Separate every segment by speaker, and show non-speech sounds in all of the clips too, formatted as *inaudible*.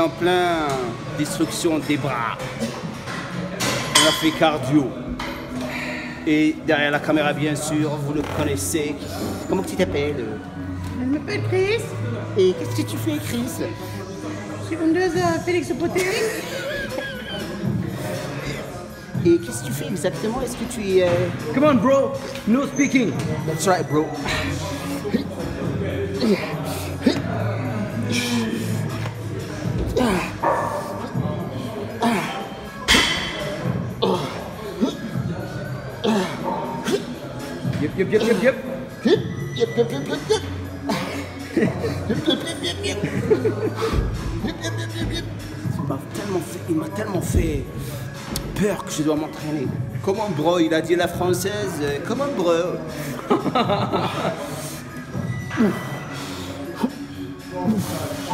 Speaker 1: en plein destruction des bras. On a fait cardio. Et derrière la caméra, bien sûr, vous le connaissez. Comment tu t'appelles?
Speaker 2: Je m'appelle Chris.
Speaker 1: Et qu'est-ce que tu fais, Chris?
Speaker 2: Je suis vendeuse à Félix Poterie.
Speaker 1: Et qu'est-ce que tu fais exactement? Est-ce que tu es... euh,
Speaker 3: Come on, bro. No speaking.
Speaker 1: That's right, bro.
Speaker 3: Yep, yep, yep, yep, yep.
Speaker 1: Il m'a tellement fait, il m'a tellement fait peur que je dois m'entraîner. Comment bro Il a dit la française. euh, Comment bro *laughs*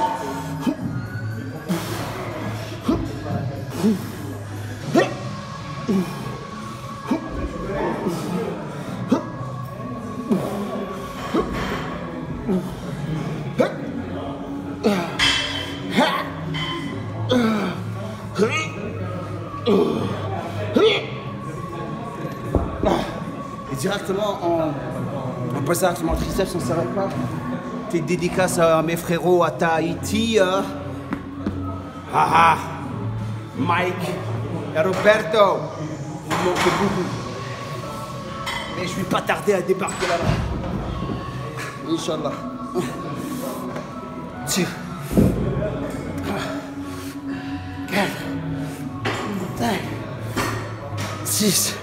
Speaker 1: passant sur mon triceps, on ne s'arrête pas. Tes dédicaces à mes frérots à Tahiti. Hein? Ah ah Mike Roberto, vous manquez beaucoup. Mais je vais pas tarder à débarquer là-bas. Inch'Allah. Tiens. Quatre. Cinq. Six.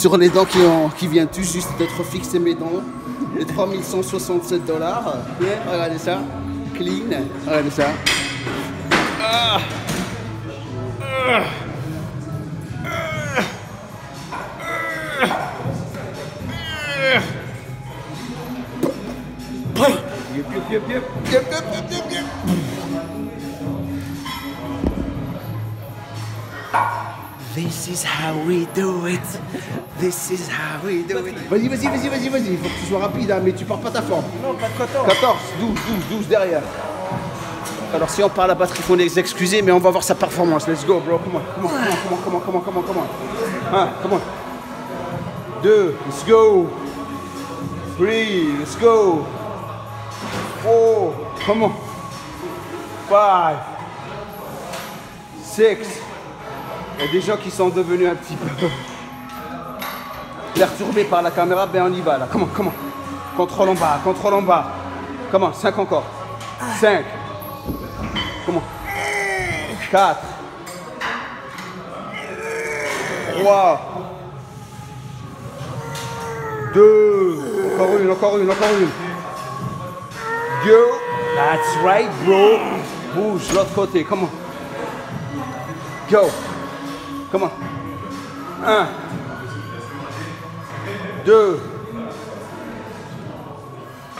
Speaker 1: Sur les dents qui, ont, qui viennent tout juste d'être fixées mes dents. Les 3167 dollars. regardez ça. Clean. Regardez ça. This is how we do it. This is how we do it. Vas-y, vas-y, vas-y, vas-y, vas-y. Il faut que tu sois rapide, hein, mais tu pars pas ta forme.
Speaker 3: Non, pas de 14.
Speaker 1: 14, 12, 12, 12 derrière. Alors si on parle à batterie, il faut les excuser, mais on va voir sa performance. Let's go, bro. Come on, come on, come on, come on, come on, come on, come on. Un, come on. Deux, let's go. Three, let's go. Four, come on. Five, six. Il y a des gens qui sont devenus un petit peu perturbés par la caméra, ben on y va là. Comment, comment Contrôle en bas, contrôle en bas. Comment 5 encore. 5. Comment 4. 3. 2. Encore une, encore une, encore une. Go. That's right, bro. Bouge, l'autre côté, comment Go. Comment 1. 2.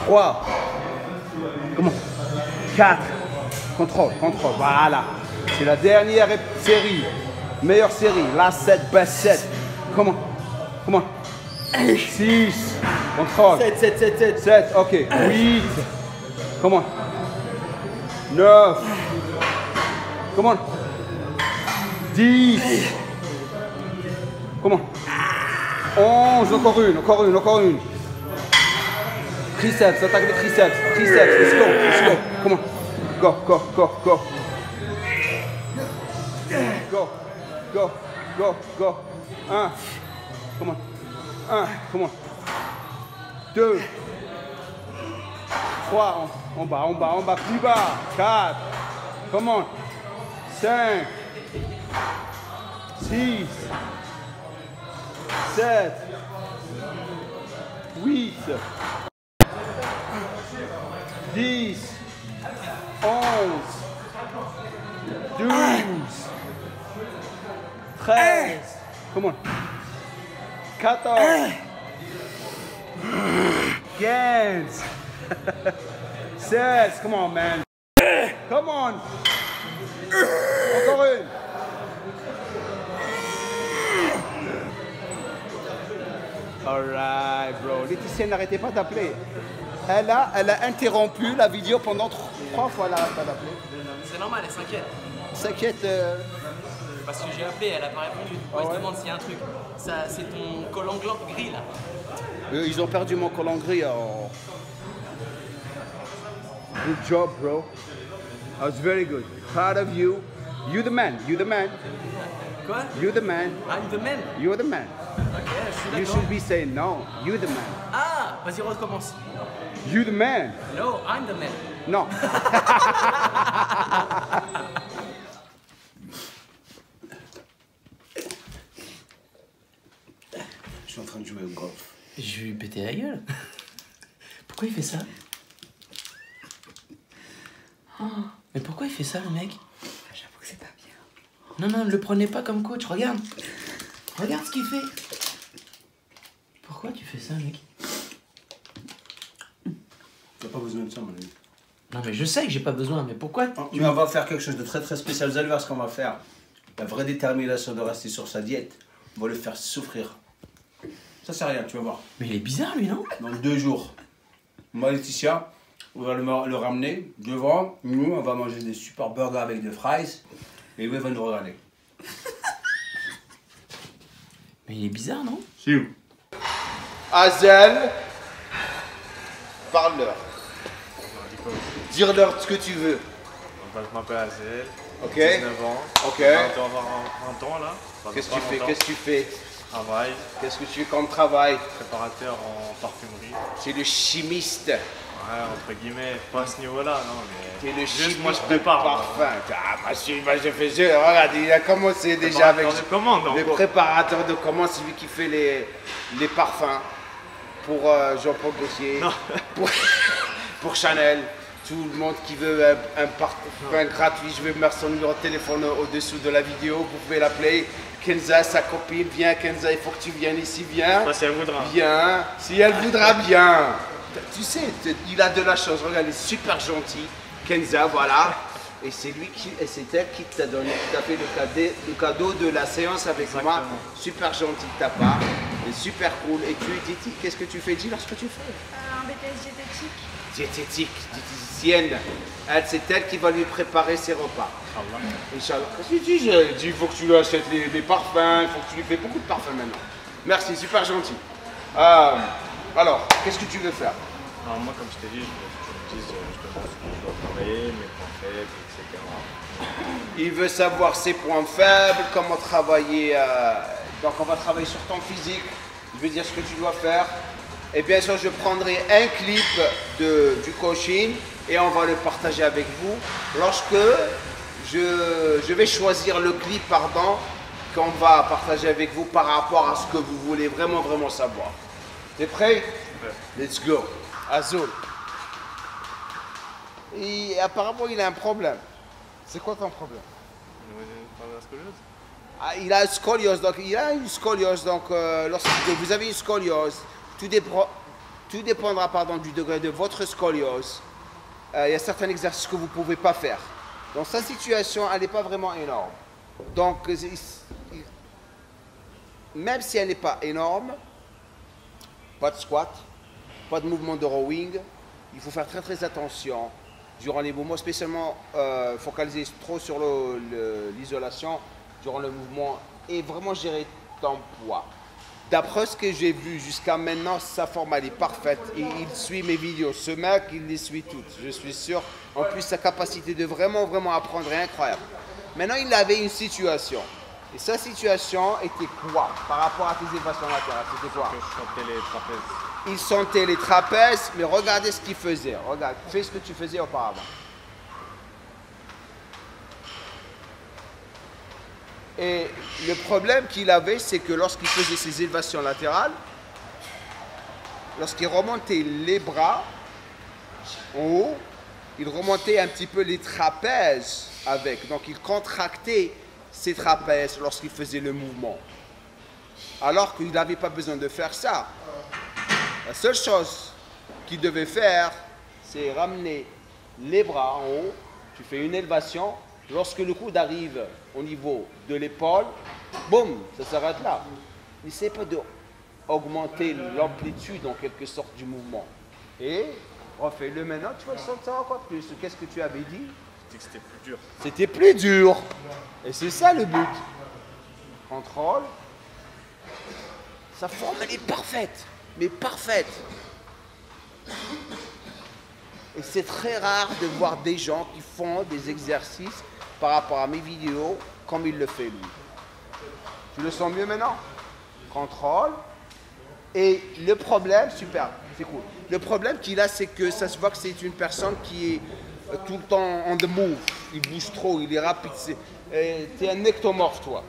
Speaker 1: 3. Comment? 4. Contrôle, contrôle. Voilà. C'est la dernière série. Meilleure série. La 7, best 7. Comment? Comment? 6. Contrôle.
Speaker 3: 7, 7, 7, 7.
Speaker 1: 7, ok. 8. Comment? 9. Comment? 10. Comment? 11. Encore une, encore une, encore une. Triceps, attaque les triceps. Triceps, let's go, let's go. Comment Go, go, go, go. Go, go, go, go. Un. Comment Un, comment Deux. Trois, en, en bas, en bas, en bas, plus bas. Quatre. Comment Cinq. Six. Sept. Huit. 10, 11, 12, 13, comment 14, 15, 16, come on man, come on, encore une. All right. Ouais, bro. Laetitia n'arrêtait pas d'appeler. Elle a, elle a interrompu la vidéo pendant tro- trois fois. Elle n'arrête pas d'appeler.
Speaker 4: C'est normal, elle s'inquiète.
Speaker 1: S'inquiète. euh,
Speaker 4: Parce que j'ai appelé, elle a pas répondu. Moi, elle se demande s'il y a un truc. C'est ton collant gris là.
Speaker 1: euh, ils ont perdu mon colangri. Oh. Good job, bro. That was very good. Proud of you. You the man. You the man.
Speaker 4: Quoi
Speaker 1: You the man.
Speaker 4: I'm the man.
Speaker 1: You're the man.
Speaker 4: Ok, je suis
Speaker 1: You
Speaker 4: d'accord.
Speaker 1: should be saying no. You the man.
Speaker 4: Ah, vas-y, recommence.
Speaker 1: You the man.
Speaker 4: No, I'm the man.
Speaker 1: Non. *laughs* Je suis en train de jouer au golf.
Speaker 4: Je vais lui péter la gueule. Pourquoi il fait ça? Oh, Mais pourquoi il fait ça, le mec
Speaker 2: J'avoue que c'est pas bien.
Speaker 4: Non, non, ne le prenez pas comme coach, regarde. Regarde ce qu'il fait. Pourquoi tu fais ça, mec?
Speaker 1: T'as pas besoin de ça, mon ami.
Speaker 4: Non, mais je sais que j'ai pas besoin, mais pourquoi
Speaker 1: Mais on va faire quelque chose de très très spécial. Vous allez voir ce qu'on va faire. La vraie détermination de rester sur sa diète, on va le faire souffrir. Ça, c'est rien, tu vas voir.
Speaker 4: Mais il est bizarre, lui, non?
Speaker 1: Dans deux jours, moi, Laetitia, on va le, le ramener devant. Nous, on va manger des super burgers avec des fries. Et lui, il va nous regarder.
Speaker 4: Mais il est bizarre, non?
Speaker 1: C'est où? Hazel, parle-leur. Dire-leur ce que tu veux.
Speaker 5: Je m'appelle Azel,
Speaker 1: Ok
Speaker 5: 19 ans.
Speaker 1: Ok.
Speaker 5: Je dois avoir 20 ans là. Enfin,
Speaker 1: Qu'est-ce que tu fais? Qu'est-ce que tu fais?
Speaker 5: Travail,
Speaker 1: Qu'est-ce que tu fais comme travail?
Speaker 5: Préparateur en parfumerie.
Speaker 1: C'est le chimiste.
Speaker 5: Ouais, entre guillemets, pas à ce niveau-là, non,
Speaker 1: T'es
Speaker 5: mais.
Speaker 1: le
Speaker 5: Juste moi je prépare.
Speaker 1: parfum. Ah, bah, bah, je fais je- Regarde, il a commencé déjà avec
Speaker 5: de commande,
Speaker 1: le préparateur de commande, c'est lui qui fait les, les parfums pour euh, Jean-Paul Gaultier, *laughs* pour, pour Chanel. Tout le monde qui veut un, un parfum gratuit, je vais mettre son numéro de téléphone au-dessous de la vidéo. Vous pouvez l'appeler. Kenza, sa copine, viens Kenza, il faut que tu viennes ici, viens.
Speaker 5: Si elle voudra.
Speaker 1: Bien, si elle voudra bien. Tu sais, il a de la chance. Regarde, il est super gentil. Kenza, voilà. Et c'est lui qui, et c'est elle qui t'a donné, qui t'a fait le cadeau, le cadeau de la séance avec moi. Super gentil de ta part. Et super cool. Et tu es qu'est-ce que tu fais Dis lorsque tu fais.
Speaker 2: Un BTS diététique.
Speaker 1: Diététique, diététicienne. Elle, c'est elle qui va lui préparer ses repas. Inch'Allah. Qu'est-ce que tu dis J'ai dit, il faut que tu lui achètes les, les parfums, il faut que tu lui fais beaucoup de parfums maintenant. Merci, super gentil. Euh, alors, qu'est-ce que tu veux faire?
Speaker 5: Alors, moi, comme je t'ai dit, je veux que tu me dises euh, justement ce que je dois travailler, mes points faibles, etc.
Speaker 1: Il veut savoir ses points faibles, comment travailler. euh, donc, on va travailler sur ton physique. Je vais dire ce que tu dois faire. Et bien sûr, je prendrai un clip de, du coaching et on va le partager avec vous lorsque je, je vais choisir le clip, pardon, qu'on va partager avec vous par rapport à ce que vous voulez vraiment, vraiment savoir. T'es prêt Let's go. Azul. Et apparemment, il a un problème. C'est quoi ton problème? Ah, il a une scoliose, donc il a une scoliose, donc euh, lorsque vous avez une scoliose, tout, dépro- tout dépendra pardon, du degré de votre scoliose. Euh, il y a certains exercices que vous ne pouvez pas faire. Donc sa situation, elle n'est pas vraiment énorme. Donc, il- même si elle n'est pas énorme, pas de squat, pas de mouvement de rowing, il faut faire très très attention durant les mouvements, spécialement euh, focaliser trop sur l'isolation durant le mouvement et vraiment gérer ton poids. D'après ce que j'ai vu jusqu'à maintenant, sa forme est parfaite il suit mes vidéos. Ce mec, il les suit toutes, je suis sûr. En plus, sa capacité de vraiment, vraiment apprendre est incroyable. Maintenant, il avait une situation. Et sa situation était quoi par rapport à tes évasions latérales C'était quoi?
Speaker 5: Je chantais les trapèzes.
Speaker 1: il sentait les trapèzes, mais regardez ce qu'il faisait. Regarde, fais ce que tu faisais auparavant. Et le problème qu'il avait, c'est que lorsqu'il faisait ses élévations latérales, lorsqu'il remontait les bras en haut, il remontait un petit peu les trapèzes avec. Donc il contractait ses trapèzes lorsqu'il faisait le mouvement. Alors qu'il n'avait pas besoin de faire ça. La seule chose qu'il devait faire, c'est ramener les bras en haut. Tu fais une élévation. Lorsque le coude arrive au niveau de l'épaule, boum, ça s'arrête là. N'essaie pas de augmenter l'amplitude en quelque sorte du mouvement. Et refais-le maintenant, tu vas le sentir encore plus. Qu'est-ce que tu avais dit?
Speaker 5: C'était plus dur.
Speaker 1: C'était plus dur. Et c'est ça le but. Contrôle. Sa forme, elle est parfaite. Mais parfaite. Et c'est très rare de voir des gens qui font des exercices par rapport à mes vidéos comme il le fait lui. Tu le sens mieux maintenant? Contrôle. Et le problème, super, c'est cool. Le problème qu'il a, c'est que ça se voit que c'est une personne qui est tout le temps on the move. Il bouge trop, il est rapide. Tu es un ectomorphe, toi.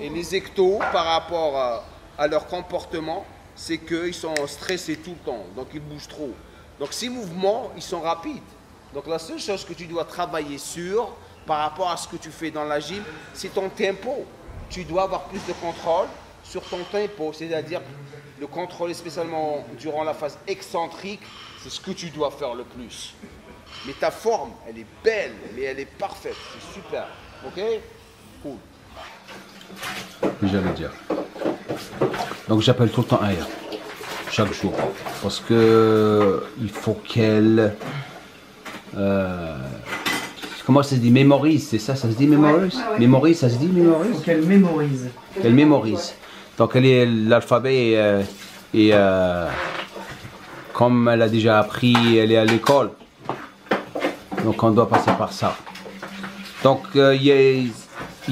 Speaker 1: Et les ectos, par rapport à, à leur comportement, c'est qu'ils sont stressés tout le temps. Donc ils bougent trop. Donc ces mouvements, ils sont rapides. Donc la seule chose que tu dois travailler sur, par rapport à ce que tu fais dans la gym, c'est ton tempo. Tu dois avoir plus de contrôle sur ton tempo, c'est-à-dire le contrôle spécialement durant la phase excentrique, c'est ce que tu dois faire le plus. Mais ta forme, elle est belle, mais elle est parfaite, c'est super. Ok? Cool.
Speaker 6: j'allais dire. Donc j'appelle tout le temps Aya, chaque jour, parce que il faut qu'elle, euh, comment ça se dit, mémorise, c'est ça, ça se dit mémorise,
Speaker 7: Ouais, ouais.
Speaker 6: mémorise, ça se dit mémorise,
Speaker 7: Faut qu'elle mémorise.
Speaker 6: qu'elle mémorise. Donc elle est l'alphabet et, euh, et, euh, comme elle a déjà appris, elle est à l'école, donc on doit passer par ça. Donc euh, il y a, il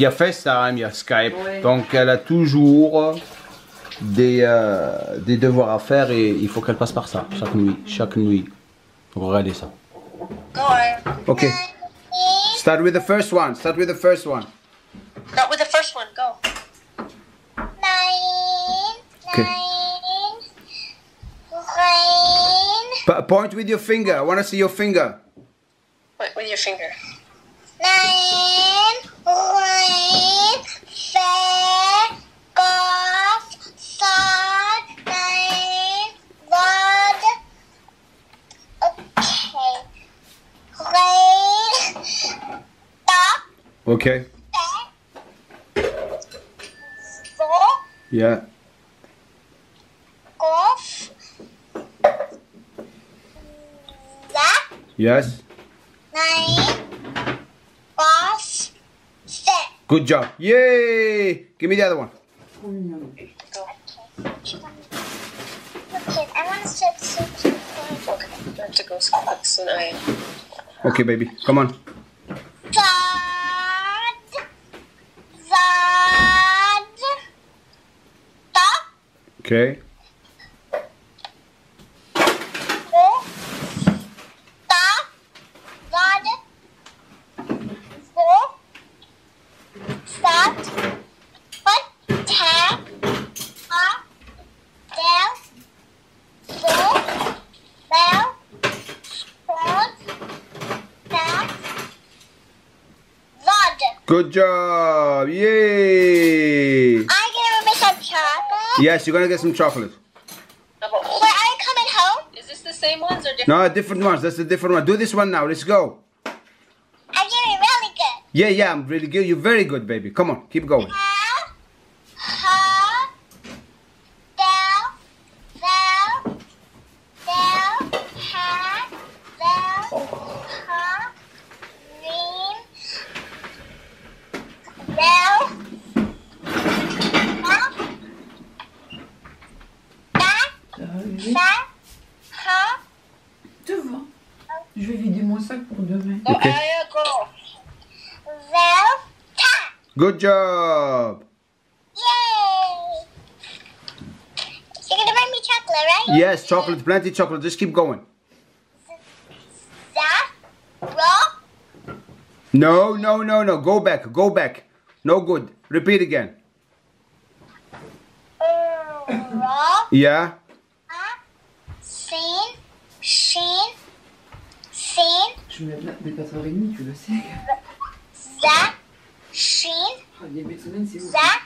Speaker 6: y a FaceTime, il y a Skype,
Speaker 7: Ouais.
Speaker 6: donc elle a toujours des, euh, des devoirs à faire et il faut qu'elle passe par ça chaque nuit, chaque nuit. Donc regardez ça.
Speaker 1: Ok. Start with the first one. Start with the first one.
Speaker 2: Not with the first one. Go.
Speaker 8: Nine,
Speaker 1: Okay. P- point with your finger. I want to see your finger?
Speaker 2: Wait, with your finger.
Speaker 8: nine, rain, fair, golf, thought, nine, rod. Okay. Rain, stop,
Speaker 1: Okay.
Speaker 8: four,
Speaker 1: Yeah.
Speaker 8: golf, that,
Speaker 1: Yes.
Speaker 8: Nine, golf.
Speaker 1: Good job. Yay! Give me the other one.
Speaker 8: Okay, I want to set six.
Speaker 2: Okay. I have to go so now I
Speaker 1: Okay, baby. Come on.
Speaker 8: Zod, Zod, stop,
Speaker 1: Okay.
Speaker 8: go, stop, Zod, go, stop, put, tap, up, down, go, down, hold, down, Zod.
Speaker 1: Good job. Yay!
Speaker 8: I gonna make some chocolate.
Speaker 1: Yes, you're gonna get some chocolate.
Speaker 2: How about
Speaker 8: Wait, are you coming home?
Speaker 2: Is this the same ones or different?
Speaker 1: No, different ones. That's a different one. Do this one now. Let's go.
Speaker 8: I'm doing really good.
Speaker 1: Yeah, yeah, I'm really good. You're very good, baby. Come on, keep going. Job.
Speaker 8: Yay! You're gonna bring me chocolate, right?
Speaker 1: Yes, chocolate, plenty chocolate. Just keep going.
Speaker 8: That, roll,
Speaker 1: No, no, no, no. Go back. Go back. No good. Repeat again.
Speaker 8: uh,
Speaker 1: Yeah.
Speaker 8: up, scene, sheen, scene,
Speaker 7: Je me lève là dès 4h30, tu le sais.
Speaker 8: that, sheen,
Speaker 7: Oh, début de semaine, c'est où
Speaker 8: that.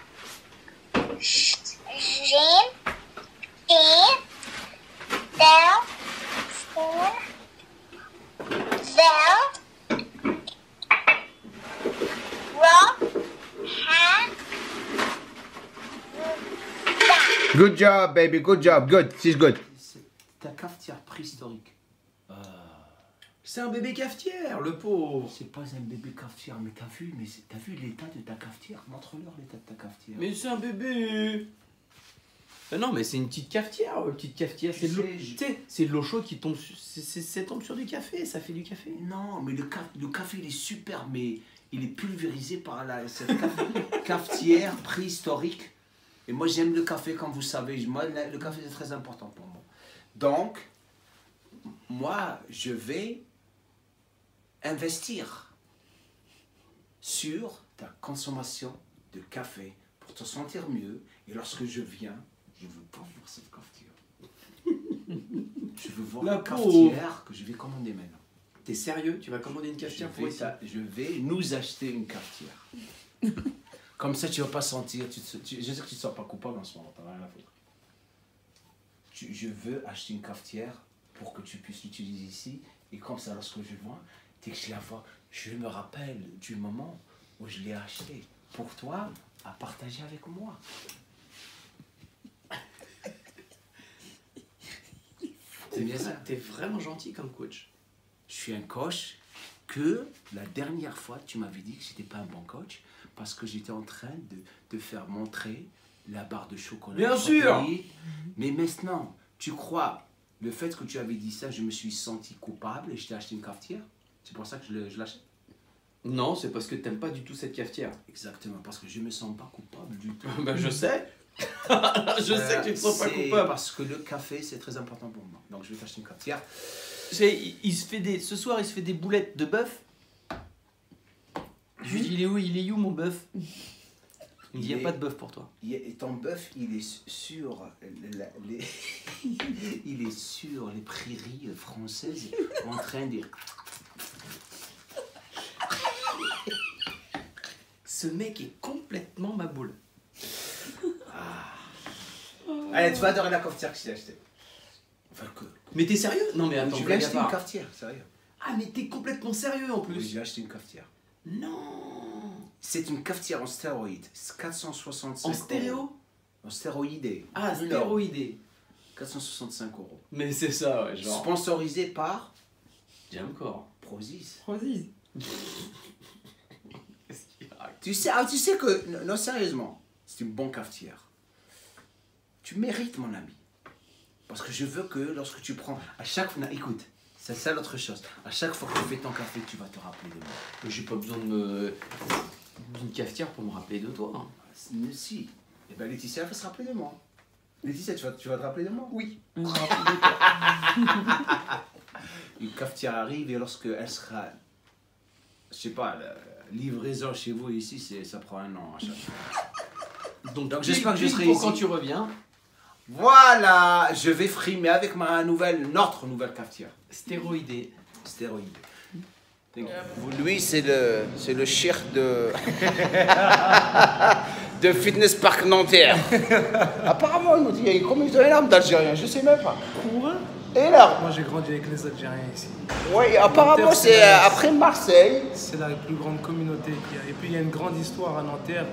Speaker 6: Good job, baby, good job, good, she's good.
Speaker 1: C'est ta cafetière préhistorique.
Speaker 4: C'est un bébé cafetière, le pauvre.
Speaker 1: C'est pas un bébé cafetière, mais t'as vu, mais t'as vu l'état de ta cafetière? Montre-leur l'état de ta cafetière.
Speaker 4: Mais c'est un bébé. Euh, non, mais c'est une petite cafetière, euh, petite cafetière. C'est de l'eau.
Speaker 1: je-
Speaker 4: chaude qui tombe, sur- ça tombe sur du café, ça fait du café.
Speaker 1: Non, mais le, ca- le café il est super, mais il est pulvérisé par la, cette caf- *laughs* cafetière préhistorique. Et moi j'aime le café, comme vous savez. Moi, le café c'est très important pour moi. Donc, moi je vais investir sur ta consommation de café pour te sentir mieux. Et lorsque je viens, je veux pas voir cette cafetière. *laughs* je veux voir
Speaker 4: La
Speaker 1: la cafetière que je vais commander maintenant.
Speaker 4: T'es sérieux? Tu vas commander une cafetière pour
Speaker 1: t'a- je vais nous acheter une cafetière. *laughs* Comme ça, tu vas pas sentir. Tu, tu- je sais que tu ne te sens pas coupable en ce moment, rien à foutre. Tu- je veux acheter une cafetière pour que tu puisses l'utiliser ici. Et comme ça, lorsque je vois, je la vois, je me rappelle du moment où je l'ai acheté pour toi à partager avec moi. C'est bien ça.
Speaker 4: T'es vraiment gentil comme coach.
Speaker 1: je suis un coach que la dernière fois tu m'avais dit que j'étais pas un bon coach parce que j'étais en train de te faire montrer la barre de chocolat.
Speaker 4: Bien sûr.
Speaker 1: Mais maintenant, tu crois le fait que tu avais dit ça, je me suis senti coupable et je t'ai acheté une cafetière? C'est pour ça que je, l'achète
Speaker 4: Non, c'est parce que t'aimes pas du tout cette cafetière.
Speaker 1: Exactement, parce que je me sens pas coupable du tout. *laughs*
Speaker 4: ben je sais. *laughs* je sais que tu te sens pas
Speaker 1: C'est
Speaker 4: coupable.
Speaker 1: Parce que le café, c'est très important pour moi. Donc je vais t'acheter une cafetière.
Speaker 4: C'est- il, il se fait des, ce soir, il se fait des boulettes de bœuf. Je lui dis, il est où, il est où mon bœuf? Il n'y a pas de bœuf pour toi.
Speaker 1: Il ton bœuf, il est sur la- les, *laughs* il est sur les prairies françaises en train de
Speaker 4: Ce mec est complètement ma boule. *laughs*
Speaker 1: Allez, tu vas adorer la cafetière que je t'ai achetée. Enfin que.
Speaker 4: Mais t'es sérieux? Non mais attends,
Speaker 1: je vais acheter une cafetière, sérieux.
Speaker 4: Ah mais t'es complètement sérieux en
Speaker 1: Oui,
Speaker 4: plus.
Speaker 1: j'ai acheté une cafetière.
Speaker 4: Non.
Speaker 1: C'est une cafetière en stéroïde. C'est 465
Speaker 4: En stéréo?
Speaker 1: Euros. En stéroïdé.
Speaker 4: Ah, stéroïdé.
Speaker 1: 465 euros.
Speaker 4: Mais c'est ça, ouais, genre.
Speaker 1: Sponsorisé par
Speaker 4: J'aime encore.
Speaker 1: Prozis.
Speaker 7: Prozis. *laughs*
Speaker 1: Tu sais, ah, tu sais que, non, sérieusement, c'est une bonne cafetière. Tu mérites, mon ami. Parce que je veux que lorsque tu prends, à chaque fois, écoute, c'est ça l'autre chose. À chaque fois que tu fais ton café, tu vas te rappeler de moi.
Speaker 4: Mais J'ai pas besoin de me. d'une cafetière pour me rappeler de toi. hein.
Speaker 1: Mais si. Et ben Laetitia elle va se rappeler de moi. Laetitia, tu vas, tu vas te rappeler de moi?
Speaker 7: Oui. *laughs*
Speaker 1: Une cafetière arrive et lorsque elle sera, je sais pas, la livraison chez vous ici, c'est, ça prend un an à chaque fois. *laughs*
Speaker 4: Donc,
Speaker 1: Donc, j'espère que je serai
Speaker 4: pour
Speaker 1: ici.
Speaker 4: quand tu reviens.
Speaker 1: Voilà, je vais frimer avec ma nouvelle, notre nouvelle cafetière.
Speaker 4: Stéroïdé.
Speaker 1: Stéroïde. Lui, c'est le, c'est le chef de, *laughs* de Fitness Park Nanterre. Apparemment, il nous dit, il y a combien d'Algériens Je sais même pas. Énorme.
Speaker 9: Moi j'ai grandi avec les Algériens ici.
Speaker 1: Oui, apparemment, c'est euh, après Marseille.
Speaker 9: C'est la plus grande communauté qu'il y a. Et puis il y a une grande histoire à Nanterre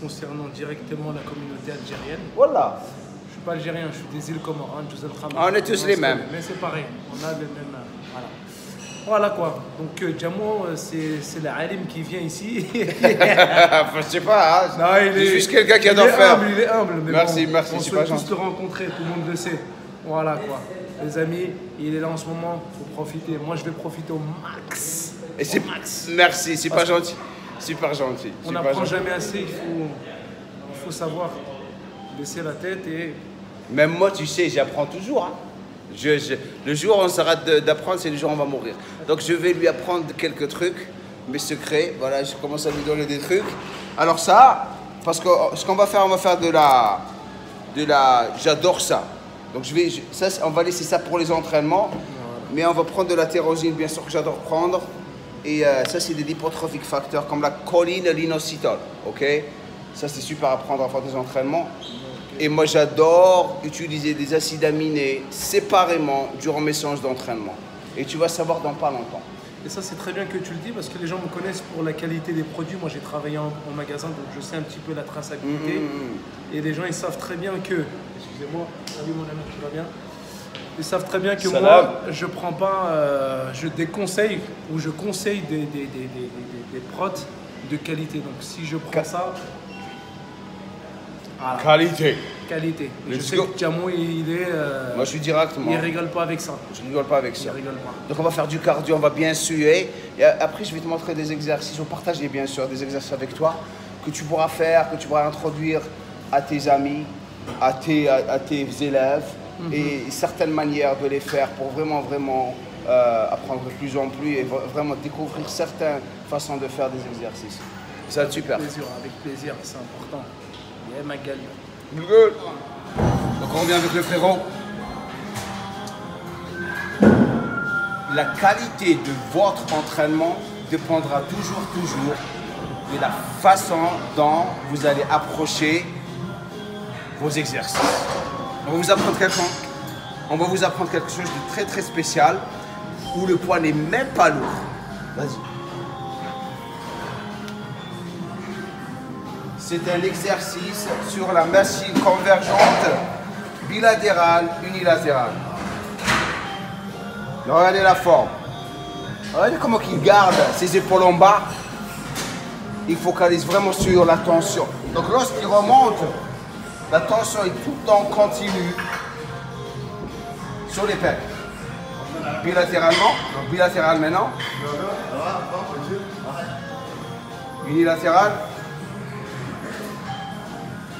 Speaker 9: concernant directement la communauté algérienne.
Speaker 1: Voilà.
Speaker 9: Je suis pas algérien, je suis des îles Comores, Joseph
Speaker 1: On est tous les mêmes.
Speaker 9: Mais c'est pareil, on a les mêmes. euh, Voilà. Voilà quoi. Donc euh, Djamo, c'est c'est l'alim qui vient ici. *laughs*
Speaker 1: je sais pas, hein.
Speaker 9: Non, il
Speaker 1: C'est
Speaker 9: est
Speaker 1: juste quelqu'un qui
Speaker 9: il
Speaker 1: adore
Speaker 9: est
Speaker 1: faire.
Speaker 9: humble, il est humble. mais
Speaker 1: Merci,
Speaker 9: bon,
Speaker 1: merci,
Speaker 9: On
Speaker 1: c'est
Speaker 9: souhaite
Speaker 1: pas
Speaker 9: tous
Speaker 1: gentil.
Speaker 9: te rencontrer, tout le monde le sait. Voilà quoi. Les amis, il est là en ce moment, faut profiter. Moi je vais profiter au max.
Speaker 1: Et c'est Merci, c'est pas gentil. Super gentil.
Speaker 9: On n'apprend jamais assez, il faut, il faut savoir baisser la tête et
Speaker 1: Même moi, tu sais, j'apprends toujours. hein. Je- je- le jour où on s'arrête d'apprendre, c'est le jour où on va mourir. Donc je vais lui apprendre quelques trucs, mes secrets. Voilà, je commence à lui donner des trucs. Alors ça, parce que ce qu'on va faire, on va faire de la... De la J'adore ça. Donc je vais, je- ça, on va laisser ça pour les entraînements. Mais on va prendre de la tyrosine, bien sûr que j'adore prendre. Et euh, ça, c'est des lipotrophic facteurs comme la choline et l'inositol. Ok? Ça, c'est super à prendre à faire des entraînements. Et moi, j'adore utiliser des acides aminés séparément durant mes séances d'entraînement. Et tu vas savoir dans pas longtemps.
Speaker 9: Et ça, c'est très bien que tu le dis parce que les gens me connaissent pour la qualité des produits. Moi, j'ai travaillé en, en magasin, donc je sais un petit peu la traçabilité.
Speaker 1: Mm,
Speaker 9: Et les gens, ils savent très bien que excusez-moi. Salut mon ami, tu vas bien? Ils savent très bien que
Speaker 1: Salam.
Speaker 9: moi, je prends pas, euh, je déconseille ou je conseille des, des, des, des, prods de qualité. Donc si je prends ça, voilà,
Speaker 1: Qualité.
Speaker 9: qualité. Et je sais
Speaker 1: go.
Speaker 9: que il est, euh,
Speaker 1: Moi, je suis direct, moi.
Speaker 9: il rigole pas avec ça.
Speaker 1: Je rigole pas avec
Speaker 9: Il
Speaker 1: ça.
Speaker 9: rigole pas.
Speaker 1: Donc on va faire du cardio, on va bien suer. Et euh, après, je vais te montrer des exercices. On partager bien sûr des exercices avec toi que tu pourras faire, que tu pourras introduire à tes amis, à tes, à, à tes élèves et certaines manières de les faire pour vraiment, vraiment euh, apprendre de plus en plus et vra- vraiment découvrir certaines façons de faire des exercices. Ça va être super.
Speaker 9: Plaisir, avec plaisir, c'est important. Yeah, ma gueule.
Speaker 1: Donc on revient avec le frérot. La qualité de votre entraînement dépendra toujours, toujours de la façon dont vous allez approcher vos exercices. On va vous apprendre quelque, quelque chose de très très spécial où le poids n'est même pas lourd. Vas-y. C'est un exercice sur la machine convergente bilatérale, unilatérale. Regardez la forme. Regardez comment il garde ses épaules en bas. Il focalise vraiment sur la tension. Donc lorsqu'il remonte, la tension est tout le temps continue sur les pecs. Bilatéralement, donc bilatéral maintenant. Unilatéral.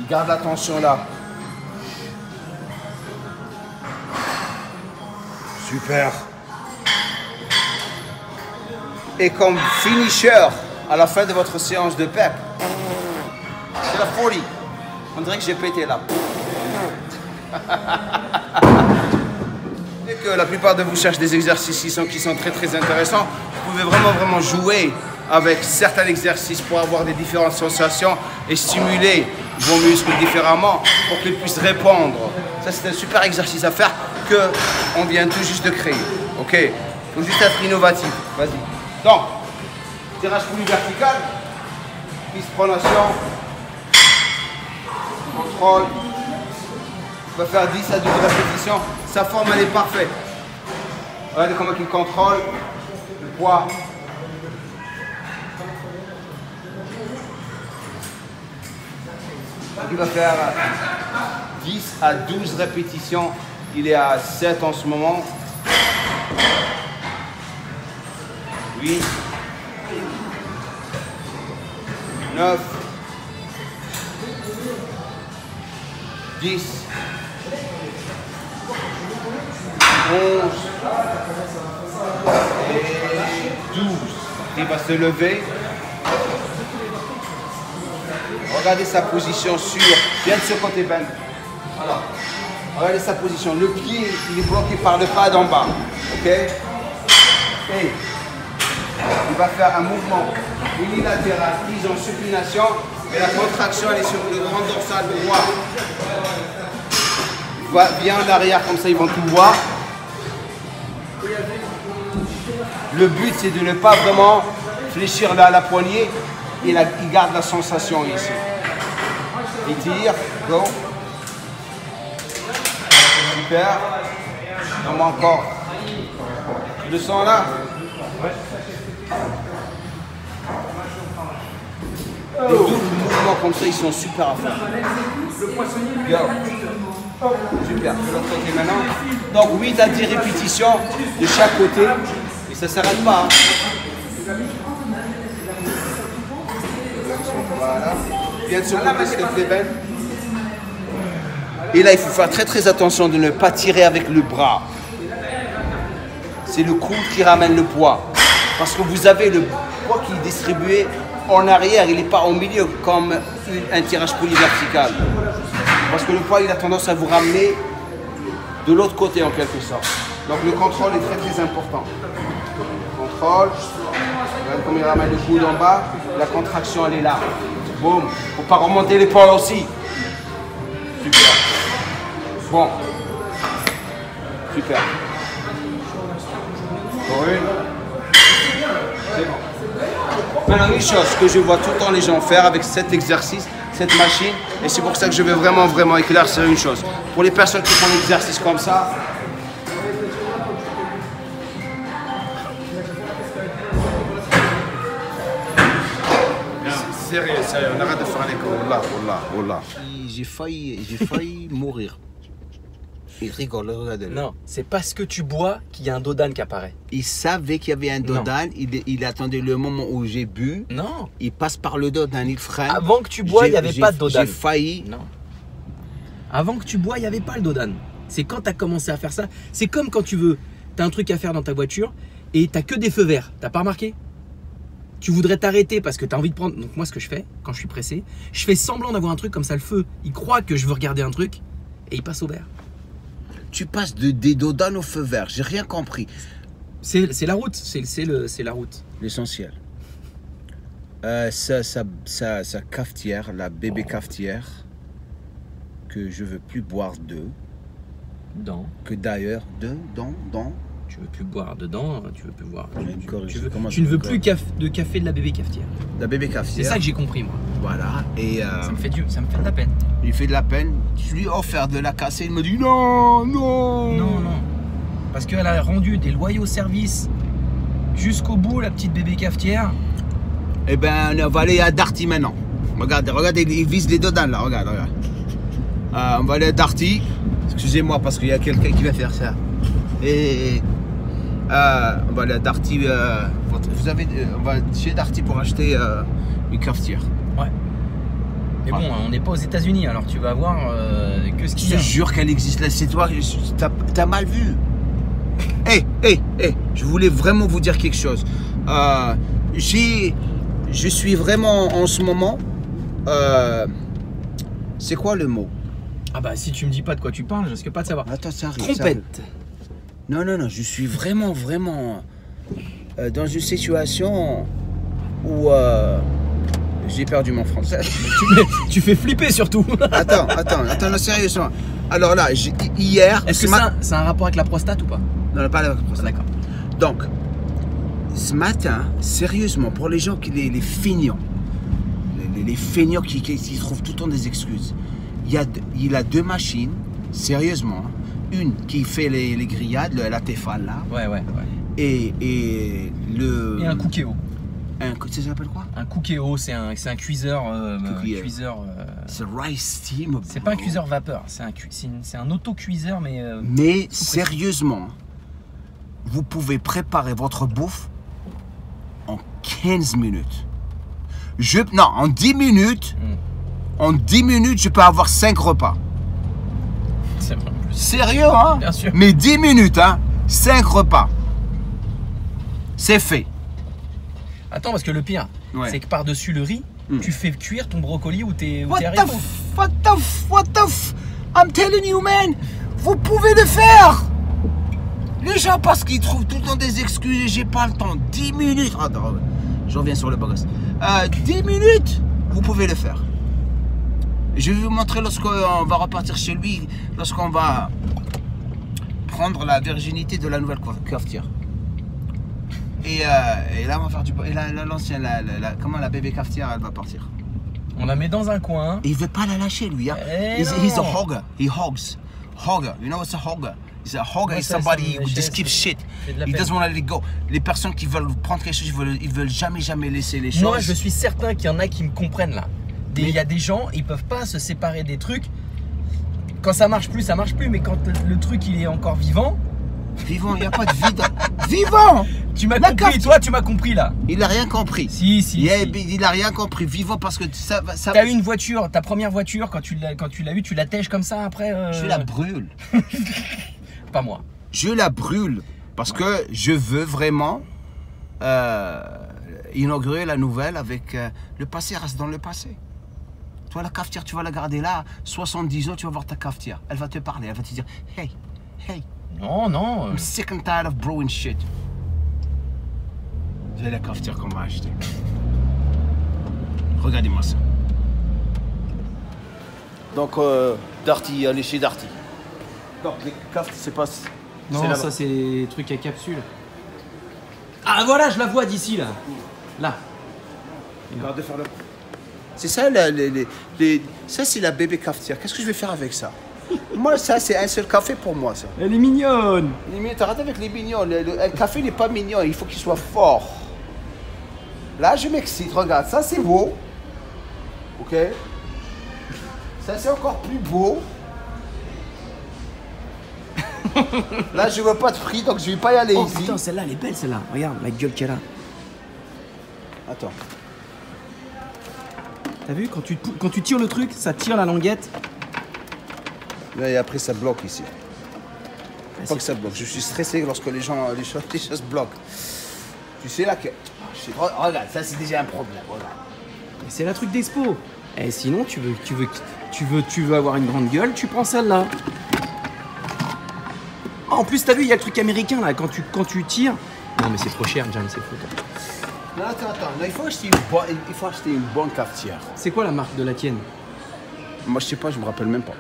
Speaker 1: Il garde la tension là. Super. Et comme finisher à la fin de votre séance de PEP, c'est la folie. On dirait que j'ai pété là. Et que la plupart de vous cherchent des exercices qui sont, qui sont très très intéressants. Vous pouvez vraiment vraiment jouer avec certains exercices pour avoir des différentes sensations et stimuler vos muscles différemment pour qu'ils puissent répondre. Ça c'est un super exercice à faire que on vient tout juste de créer. Ok? Il faut juste être innovatif. Vas-y. Donc, tirage poulie vertical, piste pronation, contrôle. On va faire 10 à 12 répétitions. Sa forme, elle est parfaite. Regardez comment il contrôle le poids. Donc, il va faire 10 à 12 répétitions. Il est à 7 en ce moment. 8, 9, 10, 11 et 12. Il va se lever. Regardez sa position sur. Viens de ce côté, Ben. Voilà. Regardez sa position. Le pied, il est bloqué par le pas d'en bas. Ok? Et il va faire un mouvement unilatéral, prise en supination, et la contraction elle est sur le grand dorsal droit. Va bien en arrière, comme ça ils vont tout voir. Le but c'est de ne pas vraiment fléchir là la poignée, et la- il garde la sensation ici. Il tire, go. Super. Non, encore. Tu le sens là? Les comme ça, ils sont super à. Super. De l'autre côté maintenant. Donc 8 à 10 répétitions de chaque côté. Et ça ne s'arrête pas. hein. Voilà. Ben. Et là, il faut faire très très attention de ne pas tirer avec le bras. C'est le coude qui ramène le poids. Parce que vous avez le poids qui est distribué en arrière, il n'est pas au milieu comme un tirage poulie vertical. Parce que le poids, il a tendance à vous ramener de l'autre côté en quelque sorte. Donc le contrôle est très très important. Contrôle. Comme il ramène le coude en bas. La contraction, elle est là. Boum. Faut pas remonter l'épaule aussi. Super. Bon. Super. Pour. Maintenant, une chose que je vois tout le temps les gens faire avec cet exercice, cette machine. Et c'est pour ça que je veux vraiment, vraiment éclaircir une chose. Pour les personnes qui font l'exercice comme ça, Sérieux, sérieux, on arrête de faire les wallah. J'ai failli, j'ai failli mourir. Il rigole, regardez.
Speaker 4: Non, c'est parce que tu bois qu'il y a un dodan qui apparaît.
Speaker 1: Il savait qu'il y avait un dodan, il, il attendait le moment où j'ai bu.
Speaker 4: Non.
Speaker 1: Il passe par le dodan, il freine.
Speaker 4: Avant que tu bois, il n'y avait pas de dodan.
Speaker 1: J'ai failli.
Speaker 4: Non. Avant que tu bois, il n'y avait pas le dodan. C'est quand tu as commencé à faire ça. C'est comme quand tu veux, tu as un truc à faire dans ta voiture et tu que des feux verts. T'as pas remarqué? Tu voudrais t'arrêter parce que tu as envie de prendre. Donc moi, ce que je fais, quand je suis pressé, je fais semblant d'avoir un truc comme ça, le feu. Il croit que je veux regarder un truc et il passe au vert.
Speaker 1: Tu passes de, des au feu vert, j'ai rien compris.
Speaker 4: C'est la route. C'est c'est le- c'est la route.
Speaker 1: L'essentiel. Euh, sa, sa, sa, sa cafetière, la bébé cafetière, que je veux plus boire de,
Speaker 4: Dans.
Speaker 1: que d'ailleurs, de, dans, dans.
Speaker 4: Tu veux plus boire dedans, tu veux plus boire. Tu, veux- ne veux plus caf- de café de la bébé cafetière.
Speaker 1: La bébé
Speaker 4: C'est
Speaker 1: cafetière.
Speaker 4: ça que j'ai compris moi.
Speaker 1: Voilà. Et euh,
Speaker 4: Ça me fait du, ça me fait de la peine.
Speaker 1: il fait de la peine. Je lui ai offert de la casser. Il me dit non, non.
Speaker 4: Non, non. Parce qu'elle a rendu des loyaux services jusqu'au bout, la petite bébé cafetière.
Speaker 1: Eh ben, on va aller à Darty maintenant. Regardez, regardez, il vise les dodans là, regarde, regarde. Euh, on va aller à Darty. Excusez-moi parce qu'il y a quelqu'un qui va faire ça. Et euh, on va aller à Darty. euh, vous avez, euh, on va chez Darty pour acheter euh, une cafetière.
Speaker 4: Ouais. Mais bon, on n'est pas aux États-Unis, alors tu vas voir euh, que ce
Speaker 1: Je
Speaker 4: qu'il y
Speaker 1: te
Speaker 4: a.
Speaker 1: jure qu'elle existe là, c'est toi, je- t'as mal vu. Hé, hé, hé, je voulais vraiment vous dire quelque chose. Euh, j'ai, je suis vraiment en ce moment. euh, c'est quoi le mot?
Speaker 4: Ah bah si tu me dis pas de quoi tu parles, je risque pas de savoir.
Speaker 1: Attends, ça arrive. ça arrive.
Speaker 4: Trompette.
Speaker 1: Non, non, non, je suis vraiment, vraiment euh, dans une situation où euh, j'ai perdu mon français. *laughs*
Speaker 4: tu, fais flipper surtout. *laughs*
Speaker 1: attends, attends, attends, non, sérieusement. Alors là, j'ai- hier.
Speaker 4: Est-ce
Speaker 1: ce
Speaker 4: que
Speaker 1: ma-
Speaker 4: ça, ça a un rapport avec la prostate ou pas?
Speaker 1: Non, pas la
Speaker 4: Ah, D'accord.
Speaker 1: Donc, ce matin, sérieusement, pour les gens qui les, les feignants, les, les- les feignants qui, qui- qui trouvent tout le temps des excuses, il, y a, deux- il a deux machines, sérieusement. hein. Une qui fait les, les grillades, le- la Tefal là,
Speaker 4: Ouais, ouais, ouais.
Speaker 1: et, et le.
Speaker 4: Et un cookéo.
Speaker 1: Un, ça s'appelle quoi?
Speaker 4: Un cookéo, c'est un, c'est un cuiseur. euh, cuiseur euh,
Speaker 1: C'est rice steam.
Speaker 4: c'est pas un cuiseur vapeur, c'est un, cu- c'est un auto-cuiseur, mais. euh,
Speaker 1: Mais sérieusement, vous pouvez préparer votre bouffe en 15 minutes. Je, non, en 10 minutes,
Speaker 4: Mm.
Speaker 1: en 10 minutes, je peux avoir 5 repas. *laughs*
Speaker 4: c'est vrai.
Speaker 1: Sérieux, hein
Speaker 4: Bien sûr.
Speaker 1: Mais 10 minutes, hein 5 repas. C'est fait.
Speaker 4: Attends, parce que le pire,
Speaker 1: Ouais.
Speaker 4: c'est que par-dessus le riz,
Speaker 1: Mm.
Speaker 4: tu fais cuire ton brocoli ou tes, ou
Speaker 1: What
Speaker 4: tes
Speaker 1: the. What the f... What the f... I'm telling you, man Vous pouvez le faire Les gens, parce qu'ils trouvent tout le temps des excuses et j'ai pas le temps. 10 minutes Attends, je reviens sur le bagage. Euh, 10 minutes Vous pouvez le faire. Je vais vous montrer lorsqu'on va repartir chez lui, lorsqu'on va prendre la virginité de la nouvelle cafetière. Et, euh, et là, on va faire du... Et là, l'ancienne, la, la- la- comment la bébé cafetière, elle va partir?
Speaker 4: On la met dans un coin.
Speaker 1: Il veut pas la lâcher, lui. Hein?
Speaker 4: Eh
Speaker 1: he's, he's a hogger. He hogs. Hogger. You know what's a hogger? He's a hogger.
Speaker 4: Ouais,
Speaker 1: is somebody who just keeps shit. He doesn't want to let it go. Les personnes qui veulent prendre quelque chose, ils veulent, ils veulent jamais, jamais laisser les choses.
Speaker 4: Moi, je suis certain qu'il y en a qui me comprennent là. Des- Il
Speaker 1: Mais-
Speaker 4: y a des gens, ils peuvent pas se séparer des trucs. Quand ça marche plus, ça marche plus. Mais quand le, truc il est encore vivant,
Speaker 1: Vivant, il n'y a pas de *laughs* vide. Vivant
Speaker 4: tu m'as compris.
Speaker 1: carte-
Speaker 4: Toi, tu m'as compris là.
Speaker 1: Il a rien compris.
Speaker 4: Si, si.
Speaker 1: il, a,
Speaker 4: si.
Speaker 1: il a rien compris. Vivant parce que ça, ça
Speaker 4: T'as eu une voiture, ta première voiture, quand tu l'as, quand tu l'as eu, tu la tèches comme ça après. euh,
Speaker 1: Je la brûle. *laughs*
Speaker 4: Pas moi.
Speaker 1: Je la brûle parce que je veux vraiment euh, inaugurer la nouvelle avec euh, le passé reste dans le passé. Toi, la cafetière, tu vas la garder là. 70 ans, tu vas voir ta cafetière. Elle va te parler. Elle va te dire Hey, hey,
Speaker 4: Non, non.
Speaker 1: I'm sick and tired of brewing shit. C'est la cafetière qu'on va acheter. Regardez-moi ça. Donc, euh, Darty, allez chez Darty. Donc, les cafetières, c'est pas.
Speaker 4: Non, ça c'est des trucs à capsule. Ah voilà, je la vois d'ici là. Là.
Speaker 1: Garde de faire le. C'est ça, la- les, les- les- ça c'est la bébé cafetière. Qu'est-ce que je vais faire avec ça? Moi, ça, c'est un seul café pour moi, ça.
Speaker 4: Elle est mignonne.
Speaker 1: T'arrêtes avec les mignons. Le, le- le café n'est pas mignon, il faut qu'il soit fort. Là, je m'excite. Regarde, ça c'est beau. Ok? Ça c'est encore plus beau. Là, je veux pas de prix, donc je vais pas y aller
Speaker 4: Oh
Speaker 1: ici.
Speaker 4: putain, celle-là, elle est belle celle-là. Regarde la gueule qu'elle a.
Speaker 1: Attends.
Speaker 4: T'as vu quand tu, quand tu tires le truc, ça tire la languette.
Speaker 1: Là, et après, ça bloque ici.
Speaker 4: Ah,
Speaker 1: Pas que ça bloque. Je suis stressé lorsque les gens, les choses, les choses bloquent. Tu sais là que. Je Regarde, ça c'est déjà un problème. Regarde.
Speaker 4: Mais C'est la truc d'expo. Et sinon, tu veux, tu veux, tu veux, tu veux avoir une grande gueule, tu prends celle-là. En plus, t'as vu, il y a le truc américain là, quand tu, quand tu tires. Non, mais c'est trop cher, Jam, c'est fou. toi.
Speaker 1: Non, attends, attends. Non, il, faut acheter une bonne, il faut acheter une bonne cafetière.
Speaker 4: C'est quoi la marque de la tienne?
Speaker 1: Moi, je sais pas, je me rappelle même pas.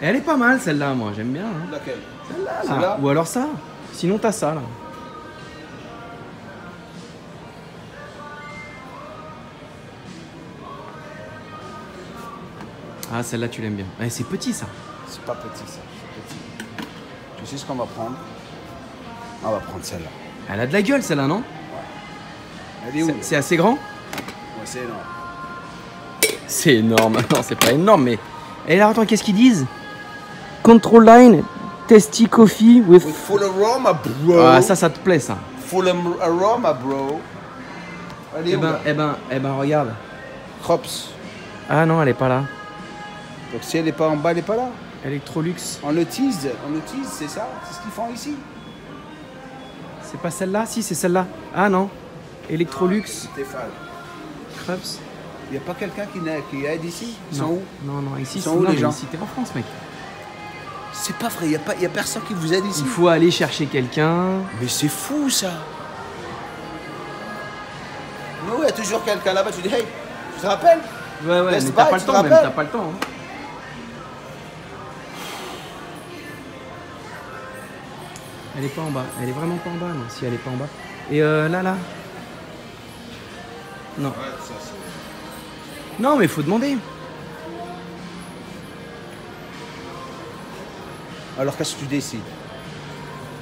Speaker 4: Elle est pas mal celle-là, moi, j'aime bien. hein.
Speaker 1: Laquelle?
Speaker 4: Celle-là, là.
Speaker 1: Celle-là?
Speaker 4: Ou alors ça. Sinon, t'as ça là. Ah, celle-là, tu l'aimes bien. Eh, c'est petit ça.
Speaker 1: C'est pas petit, ça. Sais ce qu'on va prendre On va prendre celle-là.
Speaker 4: Elle a de la gueule celle-là, non?
Speaker 1: Elle est où?
Speaker 4: C'est- assez grand?
Speaker 1: Ouais, c'est énorme.
Speaker 4: C'est énorme. *laughs* Non, c'est pas énorme, mais. Et là, attends, qu'est-ce qu'ils disent? Control line, testy coffee with.
Speaker 1: With full aroma, bro.
Speaker 4: Ah, ça, ça te plaît, ça.
Speaker 1: Full aroma, bro. Elle est
Speaker 4: Eh
Speaker 1: où
Speaker 4: ben, eh ben, eh ben, regarde.
Speaker 1: Crops.
Speaker 4: Ah non, elle est pas là.
Speaker 1: Donc si elle est pas en bas, elle est pas là?
Speaker 4: Electrolux.
Speaker 1: On le tease, on le tease, c'est ça C'est ce qu'ils font ici
Speaker 4: C'est pas celle-là? Si, c'est celle-là. Ah non. Electrolux,
Speaker 1: Stéphane.
Speaker 4: Krebs.
Speaker 1: Il n'y a pas quelqu'un qui, aide ici? Ils sont
Speaker 4: non.
Speaker 1: où?
Speaker 4: Non, non, ici,
Speaker 1: Ils
Speaker 4: c'est
Speaker 1: sont où,
Speaker 4: non,
Speaker 1: les gens?
Speaker 4: ici, t'es en France, mec.
Speaker 1: C'est pas vrai, il n'y a, pas- a personne qui vous aide ici.
Speaker 4: Il faut aller chercher quelqu'un.
Speaker 1: Mais c'est fou ça Mais oui, il y a toujours quelqu'un là-bas, tu dis hey, tu te rappelles?
Speaker 4: Ouais, ouais, mais
Speaker 1: pas,
Speaker 4: t'as pas
Speaker 1: tu
Speaker 4: le
Speaker 1: te
Speaker 4: temps, même. T'as pas le temps. hein. Elle est pas en bas. Elle est vraiment pas en bas, non. Si elle est pas en bas. Et euh, là, là. Non. Non, mais faut demander.
Speaker 1: Alors qu'est-ce que tu décides?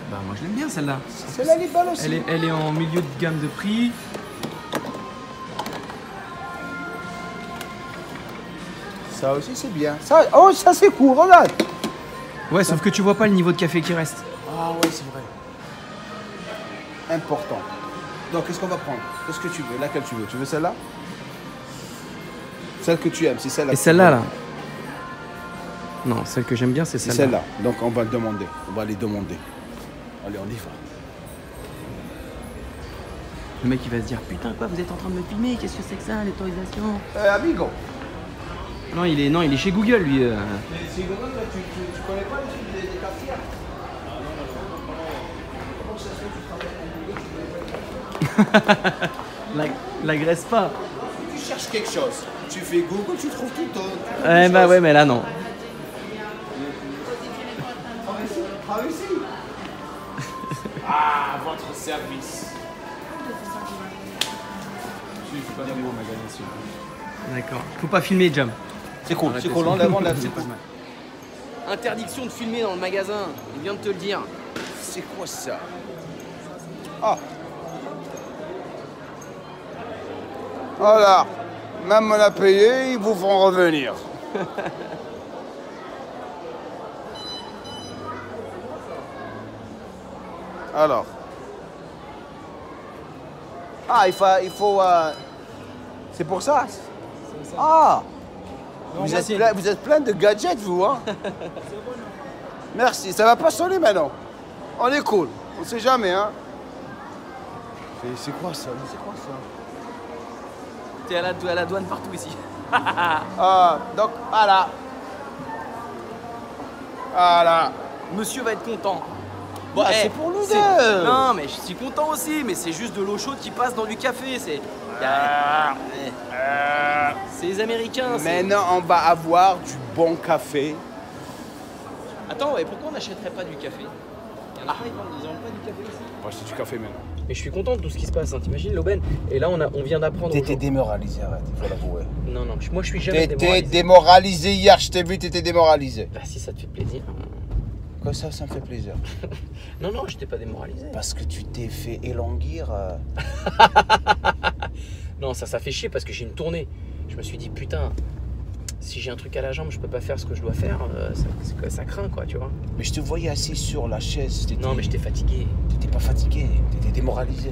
Speaker 4: Bah, moi, je l'aime bien celle-là.
Speaker 1: Celle-là, elle est bonne aussi.
Speaker 4: Elle est, elle est en milieu de gamme de prix.
Speaker 1: Ça aussi, c'est bien. Ça, oh, ça c'est cool, regarde
Speaker 4: Ouais, sauf que tu vois pas le niveau de café qui reste.
Speaker 1: Ah ouais, c'est vrai. Important. Donc, qu'est-ce qu'on va prendre? Qu'est-ce que tu veux? Laquelle tu veux? Tu veux celle-là? Celle que tu aimes, c'est celle-là.
Speaker 4: Et celle-là, là. Non, celle que j'aime bien, c'est
Speaker 1: C'est
Speaker 4: celle-là.
Speaker 1: celle-là. Donc, on va le demander. On va les demander. Allez, on y va.
Speaker 4: Le mec, il va se dire Putain, quoi, vous êtes en train de me filmer? Qu'est-ce que c'est que ça, l'autorisation?
Speaker 1: Euh, amigo.
Speaker 4: Non, il est, non, il est chez Google, lui. euh.
Speaker 1: Mais c'est tu, tu, tu connais pas les trucs des, des *laughs*
Speaker 4: l'agresse pas.
Speaker 1: Tu cherches quelque chose. Tu fais Google, tu trouves tout. tout
Speaker 4: Eh bah
Speaker 1: chose.
Speaker 4: ouais, mais là, non.
Speaker 1: Ah, ici. *laughs* Ah, votre service.
Speaker 4: D'accord. Faut pas filmer, Jam.
Speaker 1: C'est cool, c'est cool. *laughs*
Speaker 4: Interdiction de filmer dans le magasin. Il vient de te le dire.
Speaker 1: C'est quoi ça? Ah. Voilà. Même on a payé, ils vous font revenir. *laughs* Alors. Ah, il faut. Il faut euh, C'est pour ça? Ah vous êtes, plein, vous êtes plein de gadgets, vous, hein? *laughs* Merci, ça va pas sonner maintenant. On est cool, on sait jamais, hein C'est- quoi ça? C'est quoi ça?
Speaker 4: T'es à la, à la douane partout ici. *laughs*
Speaker 1: Ah, donc, voilà. Voilà.
Speaker 4: Monsieur va être content.
Speaker 1: Bah,
Speaker 4: eh,
Speaker 1: c'est pour nous deux.
Speaker 4: Non, mais je suis content aussi, mais c'est juste de l'eau chaude qui passe dans du café. C'est.
Speaker 1: Ah.
Speaker 4: Eh. C'est les Américains.
Speaker 1: Maintenant, on va avoir du bon café.
Speaker 4: Attends, ouais, pourquoi on n'achèterait pas du café? Il y en a pas, ils vendent pas du café ici
Speaker 1: pas acheter du café maintenant.
Speaker 4: Mais je suis content de tout ce qui se passe, hein. t'imagines l'aubaine Et là on, a, on vient d'apprendre.
Speaker 1: T'étais démoralisé, arrête, il faut l'avouer.
Speaker 4: Non, non, moi je suis jamais
Speaker 1: T'étais
Speaker 4: démoralisé.
Speaker 1: démoralisé hier, je t'ai vu, t'étais démoralisé.
Speaker 4: Bah si ça te fait plaisir.
Speaker 1: Quoi ça, ça me fait plaisir. *laughs*
Speaker 4: Non, non, j'étais pas démoralisé.
Speaker 1: Parce que tu t'es fait élanguir. euh, *laughs*
Speaker 4: Non, ça, ça fait chier parce que j'ai une tournée. Je me suis dit, putain, si j'ai un truc à la jambe, je peux pas faire ce que je dois faire, euh, ça, craint quoi, tu vois.
Speaker 1: Mais je te voyais assis sur la chaise.
Speaker 4: Non, mais j'étais fatigué.
Speaker 1: T'étais pas fatigué, t'étais démoralisé.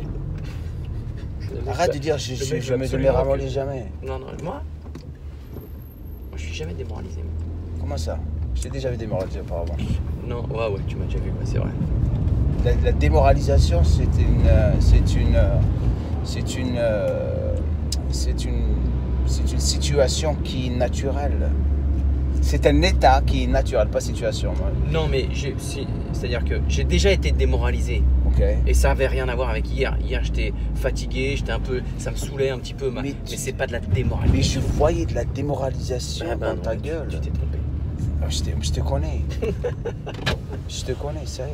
Speaker 1: Arrête de dire, je, je, me démoralise jamais.
Speaker 4: Non, non, moi, moi je suis jamais démoralisé. moi.
Speaker 1: Comment ça? Je t'ai déjà vu démoralisé auparavant.
Speaker 4: Non, ouais, ouais, tu m'as déjà vu, ouais, c'est vrai.
Speaker 1: La, la démoralisation, c'est une, euh, c'est une, euh, c'est une, c'est une, c'est une situation qui est naturelle. C'est un état qui est naturel, pas situation.
Speaker 4: Non, mais c'est-à-dire que j'ai déjà été démoralisé.
Speaker 1: Ok.
Speaker 4: Et ça avait rien à voir avec hier. Hier, j'étais fatigué, j'étais un peu. Ça me saoulait un petit peu, ma-
Speaker 1: Mais
Speaker 4: mais,
Speaker 1: tu-
Speaker 4: c'est pas de la
Speaker 1: Mais
Speaker 4: démoralisation.
Speaker 1: je voyais de la démoralisation
Speaker 4: Ah bah
Speaker 1: dans
Speaker 4: non,
Speaker 1: ta
Speaker 4: tu-
Speaker 1: gueule.
Speaker 4: Tu t'es trompé.
Speaker 1: Ah, Je, te- je te connais. *laughs* je te connais, sérieux.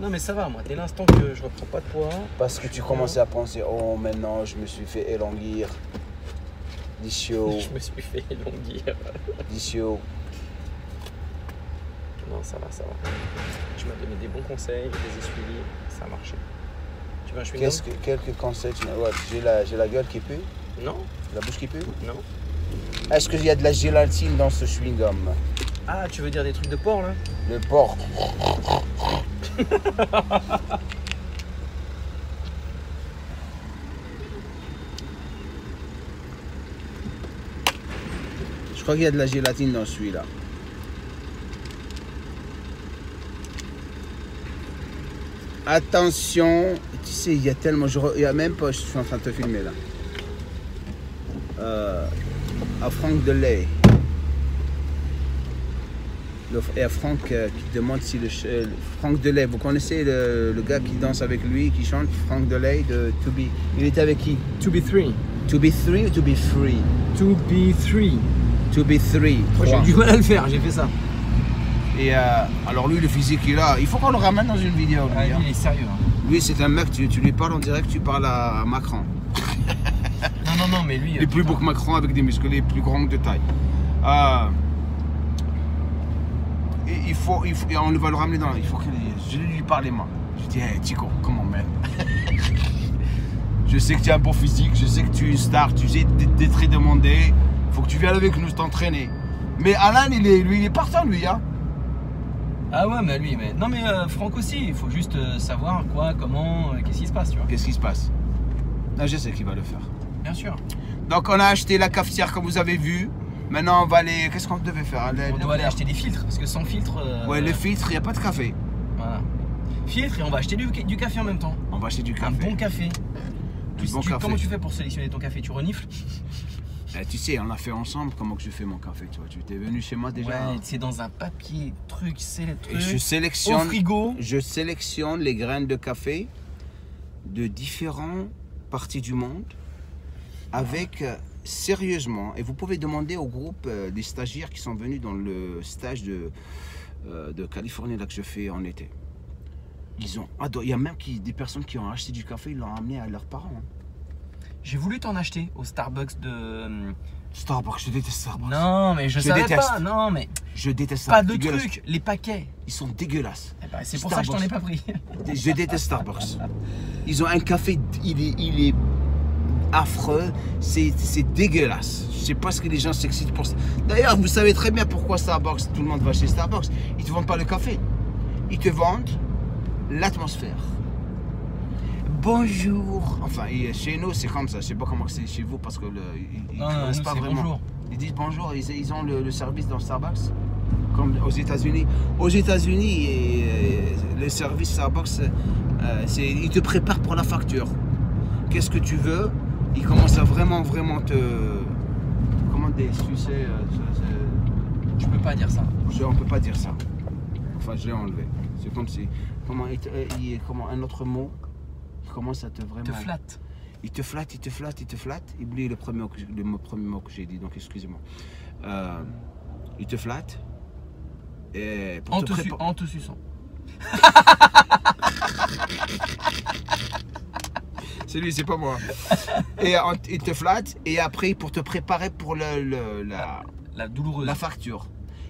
Speaker 4: Non, mais ça va, moi. Dès l'instant que je reprends pas de poids.
Speaker 1: Parce que tu commençais à penser, oh maintenant je me suis fait élanguir. Dicio, *laughs*
Speaker 4: Je me suis fait élanguir.
Speaker 1: dicio.
Speaker 4: Non, ça va, ça va. Tu m'as donné des bons conseils, je les ai suivis, ça a marché. Tu veux un chewing-gum
Speaker 1: Qu'est-ce que, quelques conseils tu m'as- ouais, j'ai, la, j'ai la gueule qui pue,
Speaker 4: Non,
Speaker 1: la bouche qui pue.
Speaker 4: non.
Speaker 1: Est-ce qu'il y a de la gélatine dans ce chewing-gum?
Speaker 4: Ah, tu veux dire des trucs de porc là?
Speaker 1: Le porc. Je crois qu'il y a de la gélatine dans celui-là. Attention, tu sais, il y a tellement. je Il y a même pas, je suis en train de te filmer là. Euh, à Franck Delay. Et à Franck euh, qui demande si le. euh, Franck Delay, vous connaissez le, le gars qui danse avec lui, qui chante Franck Delay de To Be. Il était avec qui?
Speaker 4: To be three.
Speaker 1: To Be 3 ou To Be Free?
Speaker 4: To be three.
Speaker 1: To Be 3.
Speaker 4: J'ai du mal à le faire, j'ai fait ça.
Speaker 1: Et euh, alors lui, le physique qu'il a, il faut qu'on le ramène dans une vidéo. lui,
Speaker 4: Ah, lui,
Speaker 1: hein.
Speaker 4: il est sérieux. hein.
Speaker 1: Lui, c'est un mec, tu, tu lui parles en direct, tu parles à Macron.
Speaker 4: Non, non, non, mais lui.
Speaker 1: Il est plus beau que Macron avec des muscles, il est plus grand de taille. Euh, il faut, il faut- et on va le ramener dans. Il faut que je lui parle moi. Je dis, hey, Tico, comment man *laughs* Je sais que tu as un beau physique, je sais que tu es une star, tu sais d'être très demandé. Faut que tu viennes avec nous t'entraîner. Mais Alan, il est, lui, il est partant, lui, hein.
Speaker 4: Ah ouais, mais lui, mais. Non, mais euh, Franck aussi, il faut juste euh, savoir quoi, comment, euh, qu'est-ce qui se passe, tu vois.
Speaker 1: Qu'est-ce qui se passe? Là, je sais qu'il va le faire.
Speaker 4: Bien sûr.
Speaker 1: Donc, on a acheté la cafetière, comme vous avez vu. Maintenant, on va aller. Qu'est-ce qu'on devait faire
Speaker 4: On doit aller acheter des filtres, parce que sans filtre. euh,
Speaker 1: Ouais, le filtre, il n'y a pas de café.
Speaker 4: Voilà. Filtre et on va acheter du, du café en même temps.
Speaker 1: On va acheter du
Speaker 4: Un
Speaker 1: café.
Speaker 4: bon café.
Speaker 1: Du
Speaker 4: Tu-
Speaker 1: bon
Speaker 4: tu-
Speaker 1: café.
Speaker 4: Comment tu fais pour sélectionner ton café? Tu renifles?
Speaker 1: Eh, tu sais, on l'a fait ensemble. Comment que je fais mon café Tu vois, tu étais venu chez moi déjà.
Speaker 4: Ouais, c'est dans un papier, truc, c'est le
Speaker 1: Et
Speaker 4: truc.
Speaker 1: je
Speaker 4: Au
Speaker 1: sélectionne,
Speaker 4: frigo.
Speaker 1: je sélectionne les graines de café de différentes parties du monde avec euh, sérieusement. Et vous pouvez demander au groupe euh, des stagiaires qui sont venus dans le stage de, euh, de Californie là que je fais en été. Ils ont adoré. Il y a même qui, des personnes qui ont acheté du café, ils l'ont amené à leurs parents. hein.
Speaker 4: J'ai voulu t'en acheter au Starbucks de. euh,
Speaker 1: Starbucks, je déteste Starbucks.
Speaker 4: Non, mais je,
Speaker 1: Je
Speaker 4: savais
Speaker 1: déteste.
Speaker 4: pas. Non, mais
Speaker 1: Je déteste ça.
Speaker 4: pas de
Speaker 1: Dégueulasse.
Speaker 4: trucs. Les paquets.
Speaker 1: Ils sont dégueulasses.
Speaker 4: Eh ben, c'est pour ça que je t'en ai pas pris.
Speaker 1: Je déteste Starbucks. *laughs* Ils ont un café, il est, il est affreux, c'est dégueulasse. Je sais pas ce que les gens s'excitent pour ça. D'ailleurs, vous savez très bien pourquoi Starbucks, tout le monde va chez Starbucks. Ils te vendent pas le café. Ils te vendent l'atmosphère. Bonjour. Enfin, chez nous, c'est comme ça. Je sais pas comment c'est chez vous parce que le, ils,
Speaker 4: Non, non,
Speaker 1: pas vraiment.
Speaker 4: bonjour.
Speaker 1: Ils disent bonjour, ils, ils ont le, le service dans Starbucks, comme aux États-Unis. Aux États-Unis, euh, le service Starbucks, euh, ils te préparent pour la facture. Qu'est-ce que tu veux? Ils commencent à vraiment, vraiment te. Comment des sucer euh,
Speaker 4: Tu peux pas dire ça.
Speaker 1: je- On peut pas dire ça. Enfin, je l'ai enlevé. C'est comme si. Comment, il euh, il- comment un autre mot Il commence à te vraiment.
Speaker 4: Te flatte.
Speaker 1: Il te flatte, il te flatte, il te flatte. Oublie le premier mot que, le mot- premier mot que j'ai dit, donc excusez-moi. Euh, il te flatte. Et pour
Speaker 4: En
Speaker 1: te
Speaker 4: te, en te suçant. *laughs*
Speaker 1: C'est lui, c'est pas moi. Et on- il te flatte, et après, pour te préparer pour le, le- la,
Speaker 4: La douloureuse.
Speaker 1: la facture.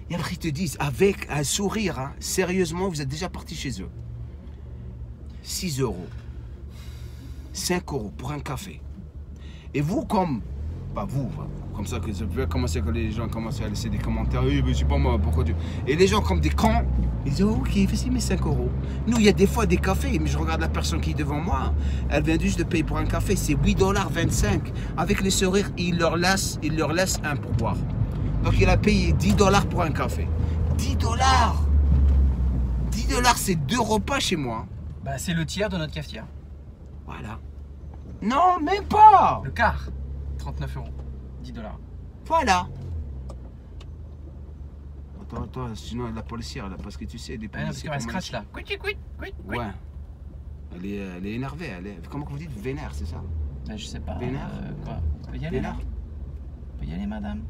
Speaker 1: Et après, ils te disent, avec un sourire, hein, sérieusement, vous êtes déjà parti chez eux. 6 euros. 5 euros pour un café. Et vous, comme. Pas vous, comme ça que ça peut commencer que les gens commencent à laisser des commentaires. Oui, mais c'est pas moi, pourquoi tu. Et les gens, comme des cons, ils disent, ok, vas-y, mets 5 euros. Nous, il y a des fois des cafés, mais je regarde la personne qui est devant moi, elle vient juste de payer pour un café, c'est 8 dollars 25. Avec les sourires, ils leur laissent, ils leur laissent un pourboire. Donc il a payé 10 dollars pour un café. 10 dollars 10 dollars, c'est deux repas chez moi.
Speaker 4: Bah, c'est le tiers de notre cafetière.
Speaker 1: Voilà. Non, même pas
Speaker 4: Le quart. 39 euros. 10 dollars.
Speaker 1: Voilà. Attends, attends, sinon la policière, là, parce que tu sais, des
Speaker 4: Ah, non, parce
Speaker 1: policiers...
Speaker 4: qu'elle scratch là.
Speaker 1: Ouais. Elle est, elle est énervée, elle est... Comment vous dites Vénère, c'est ça?
Speaker 4: Bah, je sais pas.
Speaker 1: Vénère?
Speaker 4: euh, quoi? On peut y aller
Speaker 1: Vénère?
Speaker 4: On peut y aller, madame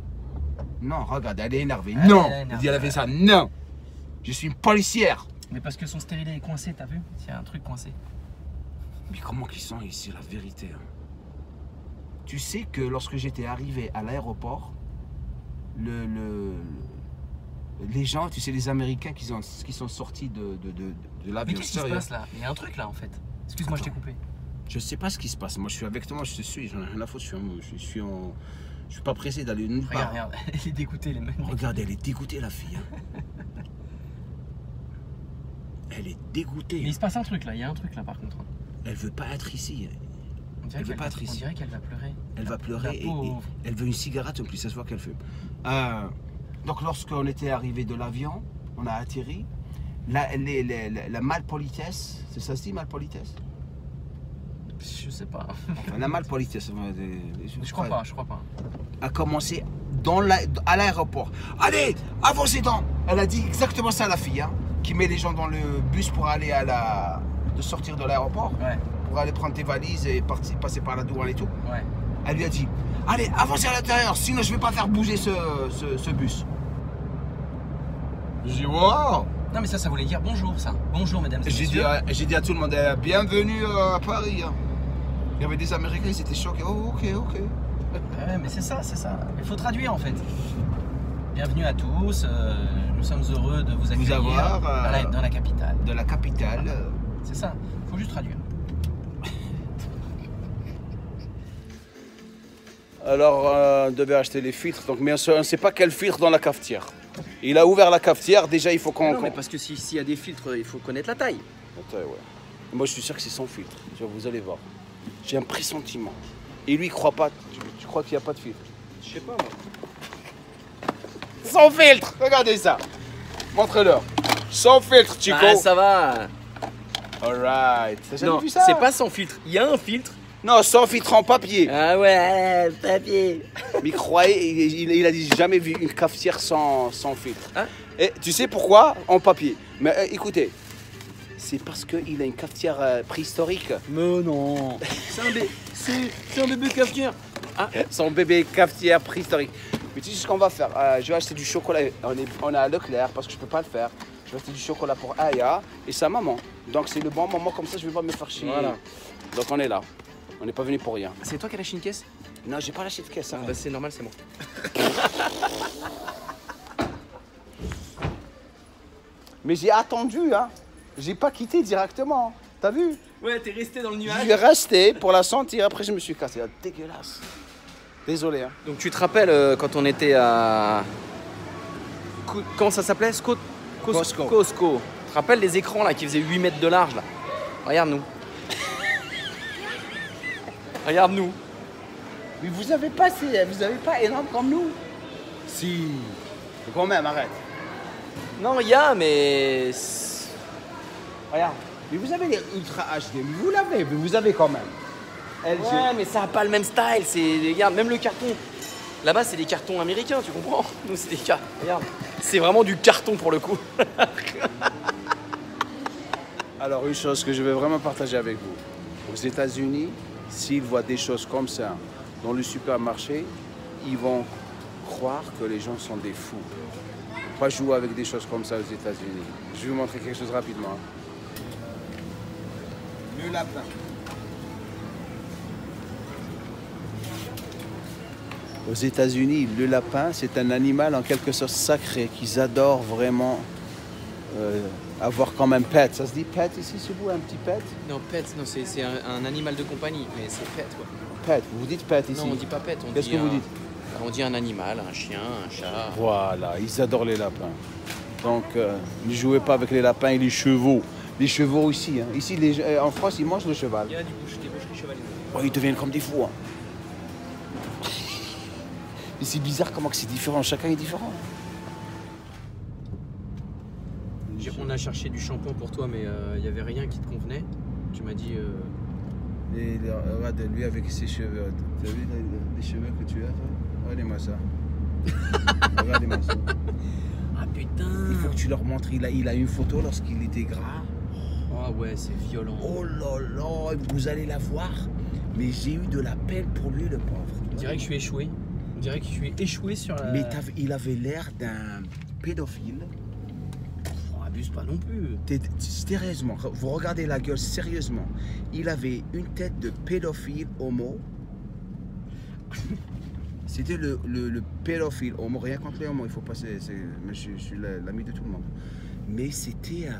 Speaker 1: Non, regarde, elle est énervée.
Speaker 4: Elle
Speaker 1: non
Speaker 4: est énervée.
Speaker 1: Elle dit, elle a fait ça. Non Je suis une policière
Speaker 4: Mais parce que son stérilet est coincé, t'as vu? Il y a un truc coincé.
Speaker 1: Mais comment qu'ils sont ici, la vérité hein? Tu sais que lorsque j'étais arrivé à l'aéroport, le, le- les gens, tu sais, les Américains qui sont, qui sont sortis de, de, de, de
Speaker 4: Mais
Speaker 1: l'avion.
Speaker 4: qu'est-ce qui se passe là? Il y a un truc là en fait. Excuse-moi, je t'ai coupé.
Speaker 1: Je sais pas ce qui se passe. Moi, je suis avec toi, je te suis, j'en ai rien à foutre. Je suis, en- je suis, en- je suis pas pressé d'aller nulle part.
Speaker 4: regarde, *laughs* elle est dégoûtée les mêmes.
Speaker 1: Regarde, elle est dégoûtée, la fille. hein. Elle est dégoûtée.
Speaker 4: Mais il se passe un truc là, il y a un truc là par contre.
Speaker 1: Elle veut pas être ici.
Speaker 4: On dirait
Speaker 1: Elle veut
Speaker 4: qu'elle
Speaker 1: pas
Speaker 4: va-
Speaker 1: être
Speaker 4: On dirait qu'elle va pleurer.
Speaker 1: Elle va pleurer et, elle veut une cigarette en plus, ça se voit qu'elle fume. Euh, donc lorsqu'on était arrivé de l'avion, on a atterri. La, les- les- la, la malpolitesse, c'est ça se dit malpolitesse?
Speaker 4: Je sais pas.
Speaker 1: Enfin, La malpolitesse, des-
Speaker 4: Je crois pas, je crois pas.
Speaker 1: a commencé dans la- à l'aéroport. Allez, avancez donc Elle a dit exactement ça à la fille, hein, qui met les gens dans le bus pour aller à la... de sortir de l'aéroport,
Speaker 4: Ouais,
Speaker 1: aller prendre tes valises et partir, passer par la douane et tout.
Speaker 4: ouais.
Speaker 1: Elle lui a dit Allez, avancez à l'intérieur, sinon je vais pas faire bouger ce, ce- ce bus. J'ai dit Wow
Speaker 4: Non mais ça, ça voulait dire bonjour ça. Bonjour mesdames et messieurs.
Speaker 1: à- j'ai dit à tout le monde euh, Bienvenue euh, à Paris. hein. Il y avait des Américains, ils étaient choqués. Oh, ok, ok.
Speaker 4: Ouais, mais c'est ça, c'est ça. Il faut traduire en fait. Bienvenue à tous. euh, nous sommes heureux de vous accueillir
Speaker 1: avoir, euh,
Speaker 4: dans, la, dans la capitale.
Speaker 1: De la capitale.
Speaker 4: C'est ça. Il faut juste traduire.
Speaker 1: Alors, euh, on devait acheter les filtres, donc, mais on ne sait pas quel filtre dans la cafetière. Il a ouvert la cafetière, déjà il faut qu'on.
Speaker 4: non, mais parce que si- s'il y a des filtres, il faut connaître la taille.
Speaker 1: Attends, ouais. Moi je suis sûr que c'est sans filtre, Tu vois, vous allez voir. J'ai un pressentiment. Et lui il croit pas, tu, tu crois qu'il n'y a pas de filtre?
Speaker 4: Je sais pas moi.
Speaker 1: Sans filtre Regardez ça Montre-leur Sans filtre, Chico
Speaker 4: Ah, ça va.
Speaker 1: Alright T'as jamais
Speaker 4: Non,
Speaker 1: vu ça?
Speaker 4: c'est pas sans filtre. Il y a un filtre.
Speaker 1: Non, sans filtre en papier
Speaker 4: Ah ouais, papier.
Speaker 1: Mais croyez, il, il- il a dit jamais vu une cafetière sans, sans filtre.
Speaker 4: Hein?
Speaker 1: Et tu sais pourquoi? En papier. Mais euh, écoutez, c'est parce qu'il a une cafetière euh, préhistorique.
Speaker 4: Mais non. C'est un, bé- un bébé cafetière. Ah, *laughs*
Speaker 1: Son bébé cafetière préhistorique. Mais tu sais ce qu'on va faire? Euh, Je vais acheter du chocolat. On est, on est à Leclerc parce que je peux pas le faire. Je vais acheter du chocolat pour Aya et sa maman. Donc c'est le bon moment comme ça, je vais pas me faire chier.
Speaker 4: Voilà.
Speaker 1: Donc on est là. On n'est pas venu pour rien.
Speaker 4: c'est toi qui as lâché une caisse?
Speaker 1: Non, j'ai pas lâché de caisse. hein.
Speaker 4: Bah c'est normal, c'est moi. *laughs*
Speaker 1: Mais j'ai attendu, hein. J'ai pas quitté directement. T'as vu?
Speaker 4: Ouais, t'es resté dans le
Speaker 1: Je suis resté pour la sentir. Après, je me suis cassé. Ah, Dégueulasse. Désolé. Hein.
Speaker 4: Donc tu te rappelles euh, quand on était à... Co- Comment ça s'appelait? Sco- Cos-
Speaker 1: Costco.
Speaker 4: Costco. Tu te rappelles les écrans là qui faisaient 8 mètres de large là? Regarde-nous. Regarde-nous.
Speaker 1: Mais vous avez pas, ces- vous avez pas énorme comme nous. Si. Quand même, arrête.
Speaker 4: Non, il y a, mais...
Speaker 1: Regarde. Mais vous avez les Ultra HD. Mais vous l'avez, mais vous avez quand même. LG.
Speaker 4: Ouais, mais ça a pas le même style. C'est regarde, même le carton. Là-bas, c'est des cartons américains, tu comprends? Nous, c'est des cartons. Regarde, c'est vraiment du carton pour le coup.
Speaker 1: Alors, une chose que je veux vraiment partager avec vous. Aux États-Unis, s'ils voient des choses comme ça dans le supermarché, ils vont croire que les gens sont des fous. pas jouer avec des choses comme ça aux États-Unis. Je vais vous montrer quelque chose rapidement. hein. Le lapin. Aux États-Unis, le lapin, c'est un animal en quelque sorte sacré qu'ils adorent vraiment euh, avoir comme un pet. Ça se dit pet ici, c'est vous, un petit pet?
Speaker 4: Non, pet, non, c'est un, un animal de compagnie, mais c'est pet, quoi.
Speaker 1: Pet, vous dites pet ici
Speaker 4: Non, on dit pas pet, on
Speaker 1: Qu'est-ce
Speaker 4: dit
Speaker 1: que vous dites?
Speaker 4: On dit un animal, un chien, un chat.
Speaker 1: Voilà, ils adorent les lapins. Donc, euh, ne jouez pas avec les lapins et les chevaux. Les chevaux aussi. hein. Ici, les- euh, en France, ils mangent le cheval.
Speaker 4: Il y a du bouche, des boucheries chevaliers.
Speaker 1: Oh, ils deviennent comme des fous. hein. *laughs* Mais c'est bizarre comment c'est différent. Chacun est différent.
Speaker 4: On a cherché du shampoing pour toi, mais euh, il y avait rien qui te convenait. Tu m'as dit. euh,
Speaker 1: Et regarde lui avec ses cheveux. Tu as vu les, cheveux que tu as Regardez-moi ça. *laughs* Regardez-moi ça.
Speaker 4: Ah putain
Speaker 1: Il faut que tu leur montres. Il a, il a une photo lorsqu'il était gras.
Speaker 4: Ah ouais, c'est violent.
Speaker 1: Oh là là, vous allez la voir. Mais j'ai eu de la peine pour lui, le pauvre.
Speaker 4: On dirait que je suis échoué. On dirait que je suis échoué sur la.
Speaker 1: Mais il avait l'air d'un pédophile.
Speaker 4: Abuse pas non plus.
Speaker 1: Sérieusement, vous regardez la gueule sérieusement. Il avait une tête de pédophile homo. *laughs* C'était le, le, le pédophile homo. Rien contre les homos, il faut passer. mais Je, je suis la- l'ami de tout le monde. Mais c'était. euh,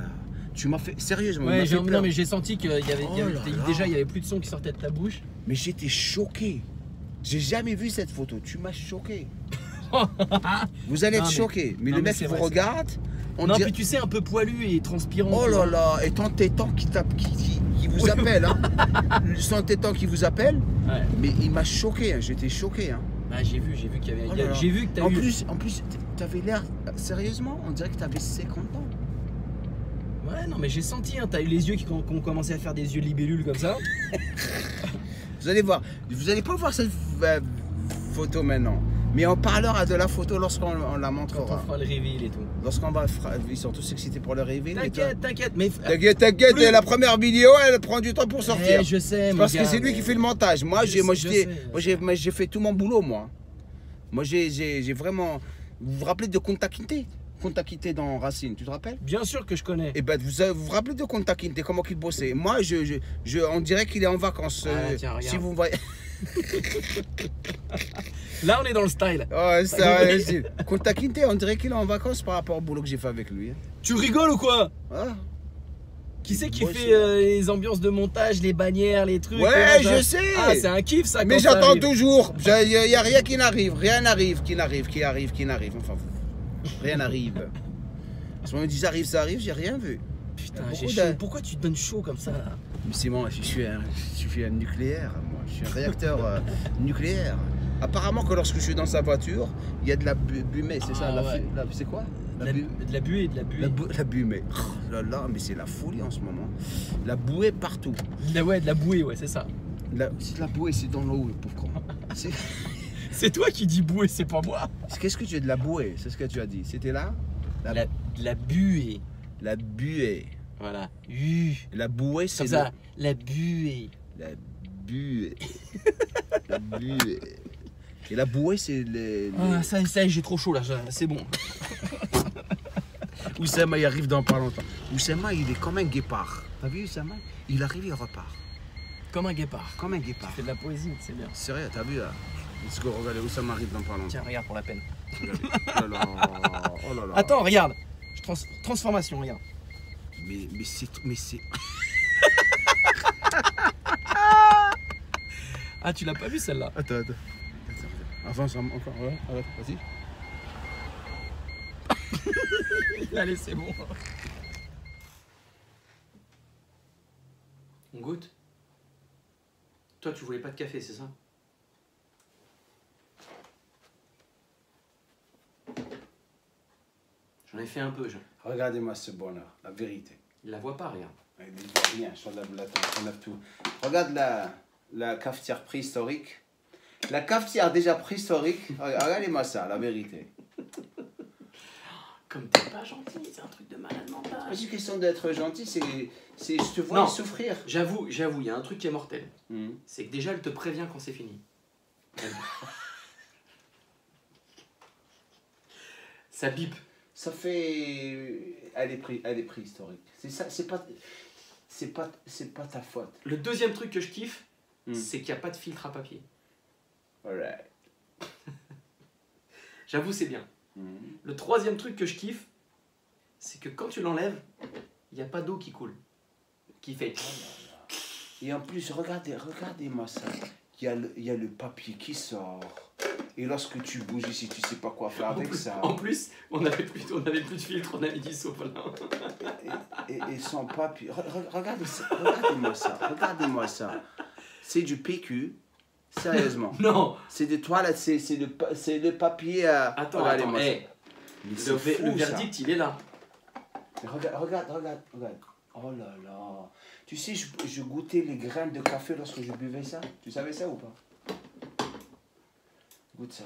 Speaker 1: tu m'as fait. Sérieusement,
Speaker 4: Ouais,
Speaker 1: fait
Speaker 4: non mais j'ai senti qu'il y avait, y
Speaker 1: Oh
Speaker 4: avait-
Speaker 1: là là.
Speaker 4: déjà il y avait plus de son qui sortait de ta bouche.
Speaker 1: Mais j'étais choqué. J'ai jamais vu cette photo. Tu m'as choqué. *laughs* Vous allez être choqué. Mais
Speaker 4: non,
Speaker 1: le
Speaker 4: mais
Speaker 1: mec vous
Speaker 4: vrai,
Speaker 1: regarde. On
Speaker 4: non
Speaker 1: dirait-
Speaker 4: puis tu sais un peu poilu et transpirant.
Speaker 1: Oh là là, et ton tétan qui, tape, qui, qui- qui vous appelle, hein. Son tétan qui vous appelle,
Speaker 4: Ouais.
Speaker 1: mais il m'a choqué, hein. j'étais choqué. Hein.
Speaker 4: Bah, j'ai vu, j'ai vu qu'il y avait.
Speaker 1: Oh
Speaker 4: j'ai vu que t'as
Speaker 1: en
Speaker 4: eu.
Speaker 1: plus, en plus, t'avais l'air, sérieusement, on dirait que t'avais 50 ans.
Speaker 4: Ouais non mais j'ai senti, hein, t'as eu les yeux qui, ont qui ont commencé à faire des yeux libellules comme ça. *laughs*
Speaker 1: Vous allez voir, vous allez pas voir cette euh, photo maintenant, mais on parlera de la photo lorsqu'on on la
Speaker 4: Quand on
Speaker 1: montrera.
Speaker 4: fera le reveal et tout.
Speaker 1: Lorsqu'on va, ils sont tous excités pour le toi-
Speaker 4: T'inquiète, t'inquiète, mais.
Speaker 1: T'inquiète, t'inquiète,
Speaker 4: Plus-
Speaker 1: la première vidéo, elle prend du temps pour sortir.
Speaker 4: Eh, je sais, mon
Speaker 1: Parce que c'est lui
Speaker 4: mais-
Speaker 1: qui fait le montage. Moi, j'ai, moi, fait tout mon boulot, moi. Moi, j'ai, vraiment. Vous vous rappelez de Conta Quinte Conta Quinte dans Racine, tu te rappelles?
Speaker 4: Bien sûr que je connais.
Speaker 1: Eh ben, vous vous, vous rappelez de Conta Quinte, comment qu'il bossait? Moi, je, je, je- on dirait qu'il est en vacances.
Speaker 4: Ah,
Speaker 1: euh,
Speaker 4: tiens,
Speaker 1: si vous voyez. *laughs*
Speaker 4: Là on est dans le style.
Speaker 1: Oh, c'est *laughs* Conta Quinte, on dirait qu'il est en vacances par rapport au boulot que j'ai fait avec lui. hein.
Speaker 4: Tu rigoles ou quoi?
Speaker 1: Ah.
Speaker 4: Qui c'est qui
Speaker 1: Moi,
Speaker 4: fait euh, les ambiances de montage, les bannières, les trucs
Speaker 1: Ouais, je sais.
Speaker 4: Ah, c'est un kiff ça.
Speaker 1: Mais j'attends toujours. Il n'y a rien qui n'arrive. Rien n'arrive, qui n'arrive, qui arrive, qui n'arrive. Enfin, rien n'arrive. À ce moment ils disent arrive, ça arrive, j'ai rien vu.
Speaker 4: Putain, j'ai chaud. Pourquoi tu te donnes chaud comme ça? Là
Speaker 1: Mais c'est moi, je suis un, je suis un nucléaire, moi. Je suis un réacteur euh, nucléaire. Apparemment que lorsque je suis dans sa voiture, il y a de la bu- bumée, c'est ça
Speaker 4: Ah, ouais.
Speaker 1: C'est quoi?
Speaker 4: De
Speaker 1: la,
Speaker 4: la,
Speaker 1: bu-
Speaker 4: de la buée, de la buée.
Speaker 1: la, bu- la bumée. Oh là là, mais c'est la folie en ce moment. La bouée partout.
Speaker 4: La- ouais, de la bouée, ouais, c'est ça.
Speaker 1: La, c'est la bouée, c'est dans l'eau, le pauvre con. *laughs* C'est-
Speaker 4: C'est toi qui dis bouée, c'est pas moi.
Speaker 1: Qu'est-ce que tu as de la bouée? C'est ce que tu as dit. C'était là? La-
Speaker 4: La, la buée.
Speaker 1: La buée.
Speaker 4: Voilà. U.
Speaker 1: La bouée, c'est
Speaker 4: ça, la buée.
Speaker 1: La buée. la buée. Et la bouée, c'est les. les-
Speaker 4: Ah, ça, ça j'ai trop chaud là, c'est bon. *laughs*
Speaker 1: Oussama, il arrive dans pas longtemps. Oussama, il est comme un guépard. T'as vu Oussama? Il arrive, il repart.
Speaker 4: Comme un guépard.
Speaker 1: Comme un guépard.
Speaker 4: Tu fais de la poésie, c'est bien.
Speaker 1: Sérieux, t'as vu là? Let's go, regardez, Oussama arrive dans pas longtemps.
Speaker 4: Tiens, regarde pour la peine.
Speaker 1: Oh là là. Oh là là.
Speaker 4: Attends, regarde. Je trans- transformation, regarde.
Speaker 1: Mais, mais c'est. Mais c'est.
Speaker 4: Ah, tu l'as pas vu celle-là?
Speaker 1: Attends, attends. Avance encore, ouais, ouais, vas-y.
Speaker 4: Allez, c'est bon. On goûte? Toi, tu voulais pas de café, c'est ça? J'en ai fait un peu, je...
Speaker 1: Regardez-moi ce bonheur, la vérité.
Speaker 4: il la voit pas, regarde.
Speaker 1: Il ne voit rien, j'enlève la j'enlève tout. Regarde la, la cafetière préhistorique. La cafetière déjà préhistorique, regardez-moi ça, la vérité.
Speaker 4: Comme t'es pas gentil, c'est un truc de malade mental.
Speaker 1: C'est pas une question d'être gentil, c'est, c'est je te vois
Speaker 4: Non.
Speaker 1: souffrir.
Speaker 4: J'avoue, j'avoue, il y a un truc qui est mortel.
Speaker 1: Mhm.
Speaker 4: C'est que déjà, elle te prévient quand c'est fini. Ça bip.
Speaker 1: Ça fait. Elle est, pré... Elle est préhistorique. C'est ça, c'est pas. C'est pas, c'est pas ta faute.
Speaker 4: Le deuxième truc que je kiffe,
Speaker 1: Hmm.
Speaker 4: c'est qu'il n'y a pas de filtre à papier.
Speaker 1: Alright. *laughs*
Speaker 4: J'avoue, c'est bien.
Speaker 1: Mhm.
Speaker 4: Le troisième truc que je kiffe, c'est que quand tu l'enlèves, il n'y a pas d'eau qui coule. Qui fait.
Speaker 1: Et en plus, regardez, regardez-moi ça. Il y, a le, il y a le papier qui sort. Et lorsque tu bouges ici, tu sais pas quoi faire
Speaker 4: En
Speaker 1: avec
Speaker 4: plus,
Speaker 1: ça.
Speaker 4: en plus, on n'avait plus, on avait plus de filtre, on avait dit Sopalin.
Speaker 1: Et, et, et sans papier. Re- re- regardez ça, regardez-moi ça. Regardez-moi ça. C'est du PQ. Sérieusement. *laughs*
Speaker 4: Non
Speaker 1: C'est des toilettes, c'est c'est le, le papier à.
Speaker 4: Attends, attends, hey,
Speaker 1: Mais
Speaker 4: le,
Speaker 1: c'est
Speaker 4: ve-
Speaker 1: fou,
Speaker 4: le
Speaker 1: ça.
Speaker 4: verdict, il est là.
Speaker 1: Regarde, regarde, regarde, regarde. Oh là là. Tu sais, je, je goûtais les graines de café lorsque je buvais ça. Tu savais ça ou pas? Goûte ça.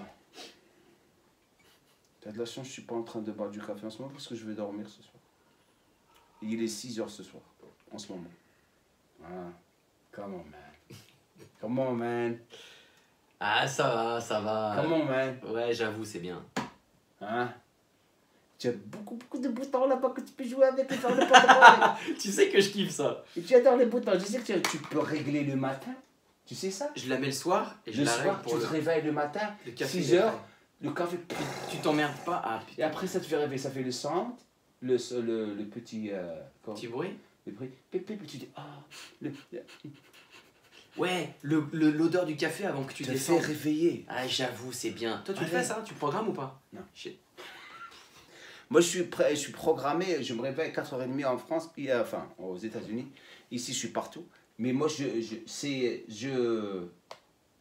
Speaker 1: T'as de la chance, je suis pas en train de boire du café en ce moment parce que je vais dormir ce soir. Il est 6 heures ce soir, en ce moment. Come on, man. Come on, man.
Speaker 4: Ah, ça va, ça va.
Speaker 1: Come on, man.
Speaker 4: Ouais, j'avoue, c'est bien.
Speaker 1: Hein? Tu as beaucoup, beaucoup de boutons là-bas que tu peux jouer avec et faire le *laughs*
Speaker 4: tu sais que je kiffe ça.
Speaker 1: Et tu adores les boutons. Je sais que tu, tu peux régler le matin. Tu sais ça?
Speaker 4: Je la mets le soir et je
Speaker 1: Le
Speaker 4: la
Speaker 1: soir,
Speaker 4: règle pour
Speaker 1: tu
Speaker 4: le,
Speaker 1: te réveilles le matin,
Speaker 4: le café.
Speaker 1: 6
Speaker 4: des
Speaker 1: heures, le café.
Speaker 4: Tu t'emmerdes pas à
Speaker 1: Et après, ça te fait rêver. Ça fait le son, le, le, le petit. Euh, comment-
Speaker 4: petit bruit.
Speaker 1: le bruit. Tu dis Ah, le, le-
Speaker 4: Ouais, le- le- l'odeur du café avant que tu
Speaker 1: te fait
Speaker 4: descendes.
Speaker 1: réveiller.
Speaker 4: Ah, j'avoue, c'est bien. Toi, tu le
Speaker 1: Allez.
Speaker 4: fais ça Tu programmes ou pas
Speaker 1: Non.
Speaker 4: Shit. *laughs*
Speaker 1: Moi, je suis, prêt, je suis programmé. Je me réveille à 4h30 en France, puis, euh, enfin, aux États-Unis. Ici, je suis partout. Mais moi, je. je c'est. Je.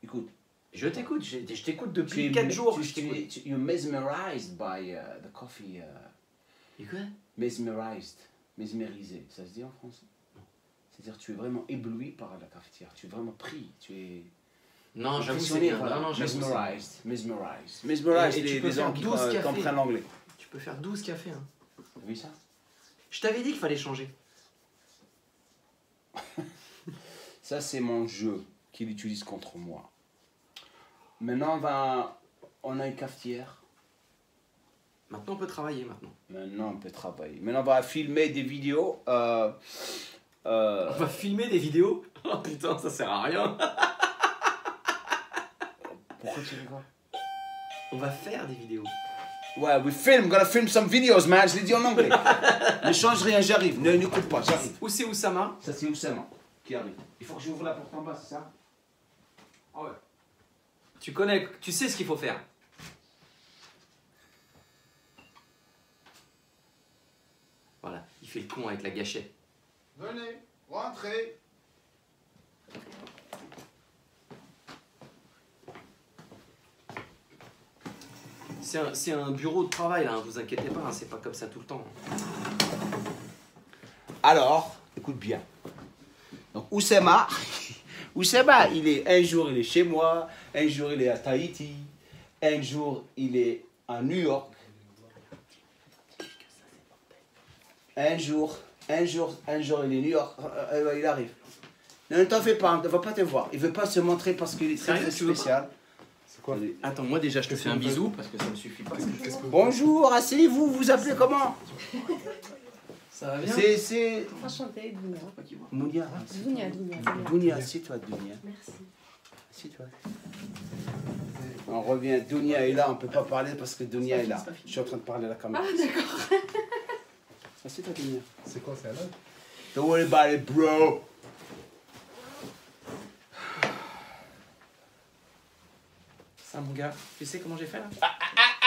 Speaker 1: Écoute.
Speaker 4: Je t'écoute, je, je t'écoute depuis
Speaker 1: es,
Speaker 4: 4 jours.
Speaker 1: tu,
Speaker 4: je t'écoute.
Speaker 1: you're mesmerized by uh, the coffee. uh,
Speaker 4: quoi?
Speaker 1: mesmerized. Mesmérisé. Ça se dit en français? C'est-à-dire, tu es vraiment ébloui par la cafetière. Tu es vraiment pris. Tu es.
Speaker 4: Non, j'avoue, c'est bien.
Speaker 1: voilà.
Speaker 4: Non, non,
Speaker 1: mesmerized. Mesmerized. Mesmerized,
Speaker 4: Et- et tu peux
Speaker 1: les
Speaker 4: faire
Speaker 1: gens qui
Speaker 4: 12 cafés.
Speaker 1: comprennent l'anglais.
Speaker 4: Tu peux faire 12 cafés. Hein.
Speaker 1: T'as vu ça
Speaker 4: Je t'avais dit qu'il fallait changer. *laughs*
Speaker 1: Ça, c'est mon jeu qu'il utilise contre moi. Maintenant, on, va, on a une cafetière.
Speaker 4: Maintenant, on peut travailler maintenant.
Speaker 1: Maintenant, on peut travailler. Maintenant, on va filmer des vidéos. Euh,
Speaker 4: On va filmer des vidéos *laughs* Oh putain, ça sert à rien.
Speaker 1: pourquoi tu rigoles
Speaker 4: On va faire des vidéos.
Speaker 1: Ouais, we film, gonna film some videos, man. Je l'ai dit en anglais. *laughs* ne change rien, j'arrive. Ne n'écoute pas, j'arrive.
Speaker 4: Où c'est Oussama
Speaker 1: Ça, c'est Oussama qui arrive. Il faut que j'ouvre la porte en bas, c'est ça
Speaker 4: Ah ouais. Tu connais, tu sais ce qu'il faut faire. Voilà, il fait le con avec la gâchette.
Speaker 10: Venez, rentrez.
Speaker 4: C'est un, bureau de travail là, hein, vous inquiétez pas, hein, c'est pas comme ça tout le temps.
Speaker 1: Alors, écoute bien. Donc, Oussama, *laughs* Oussama, il est, un jour il est chez moi, un jour il est à Tahiti, un jour il est à New York. Un jour, un jour, un jour il est à New York, euh, euh, il arrive. Ne t'en fais pas, on ne va pas te voir. Il veut pas se montrer parce qu'il est très, spécial.
Speaker 3: C'est quoi
Speaker 4: Attends, moi déjà je te fais un bisou parce que ça me suffit pas.
Speaker 1: Bonjour, asseyez-vous, vous appelez comment?
Speaker 4: Ça va bien?
Speaker 1: C'est, c'est...
Speaker 7: Enchantée, Dounia.
Speaker 1: Mounia.
Speaker 7: Dounia, Dounia. Dounia.
Speaker 1: Dounia, assieds-toi, Dounia.
Speaker 7: Merci.
Speaker 1: Assieds-toi. On revient, Dounia est là, on peut pas parler parce que Dounia est là. Je suis en train de parler à la caméra.
Speaker 7: Ah, d'accord. *laughs*
Speaker 1: Dounia.
Speaker 3: C'est quoi, c'est un
Speaker 1: Don't worry about it, bro.
Speaker 4: Ça mon gars, tu sais comment j'ai fait là?
Speaker 1: Ah, ah,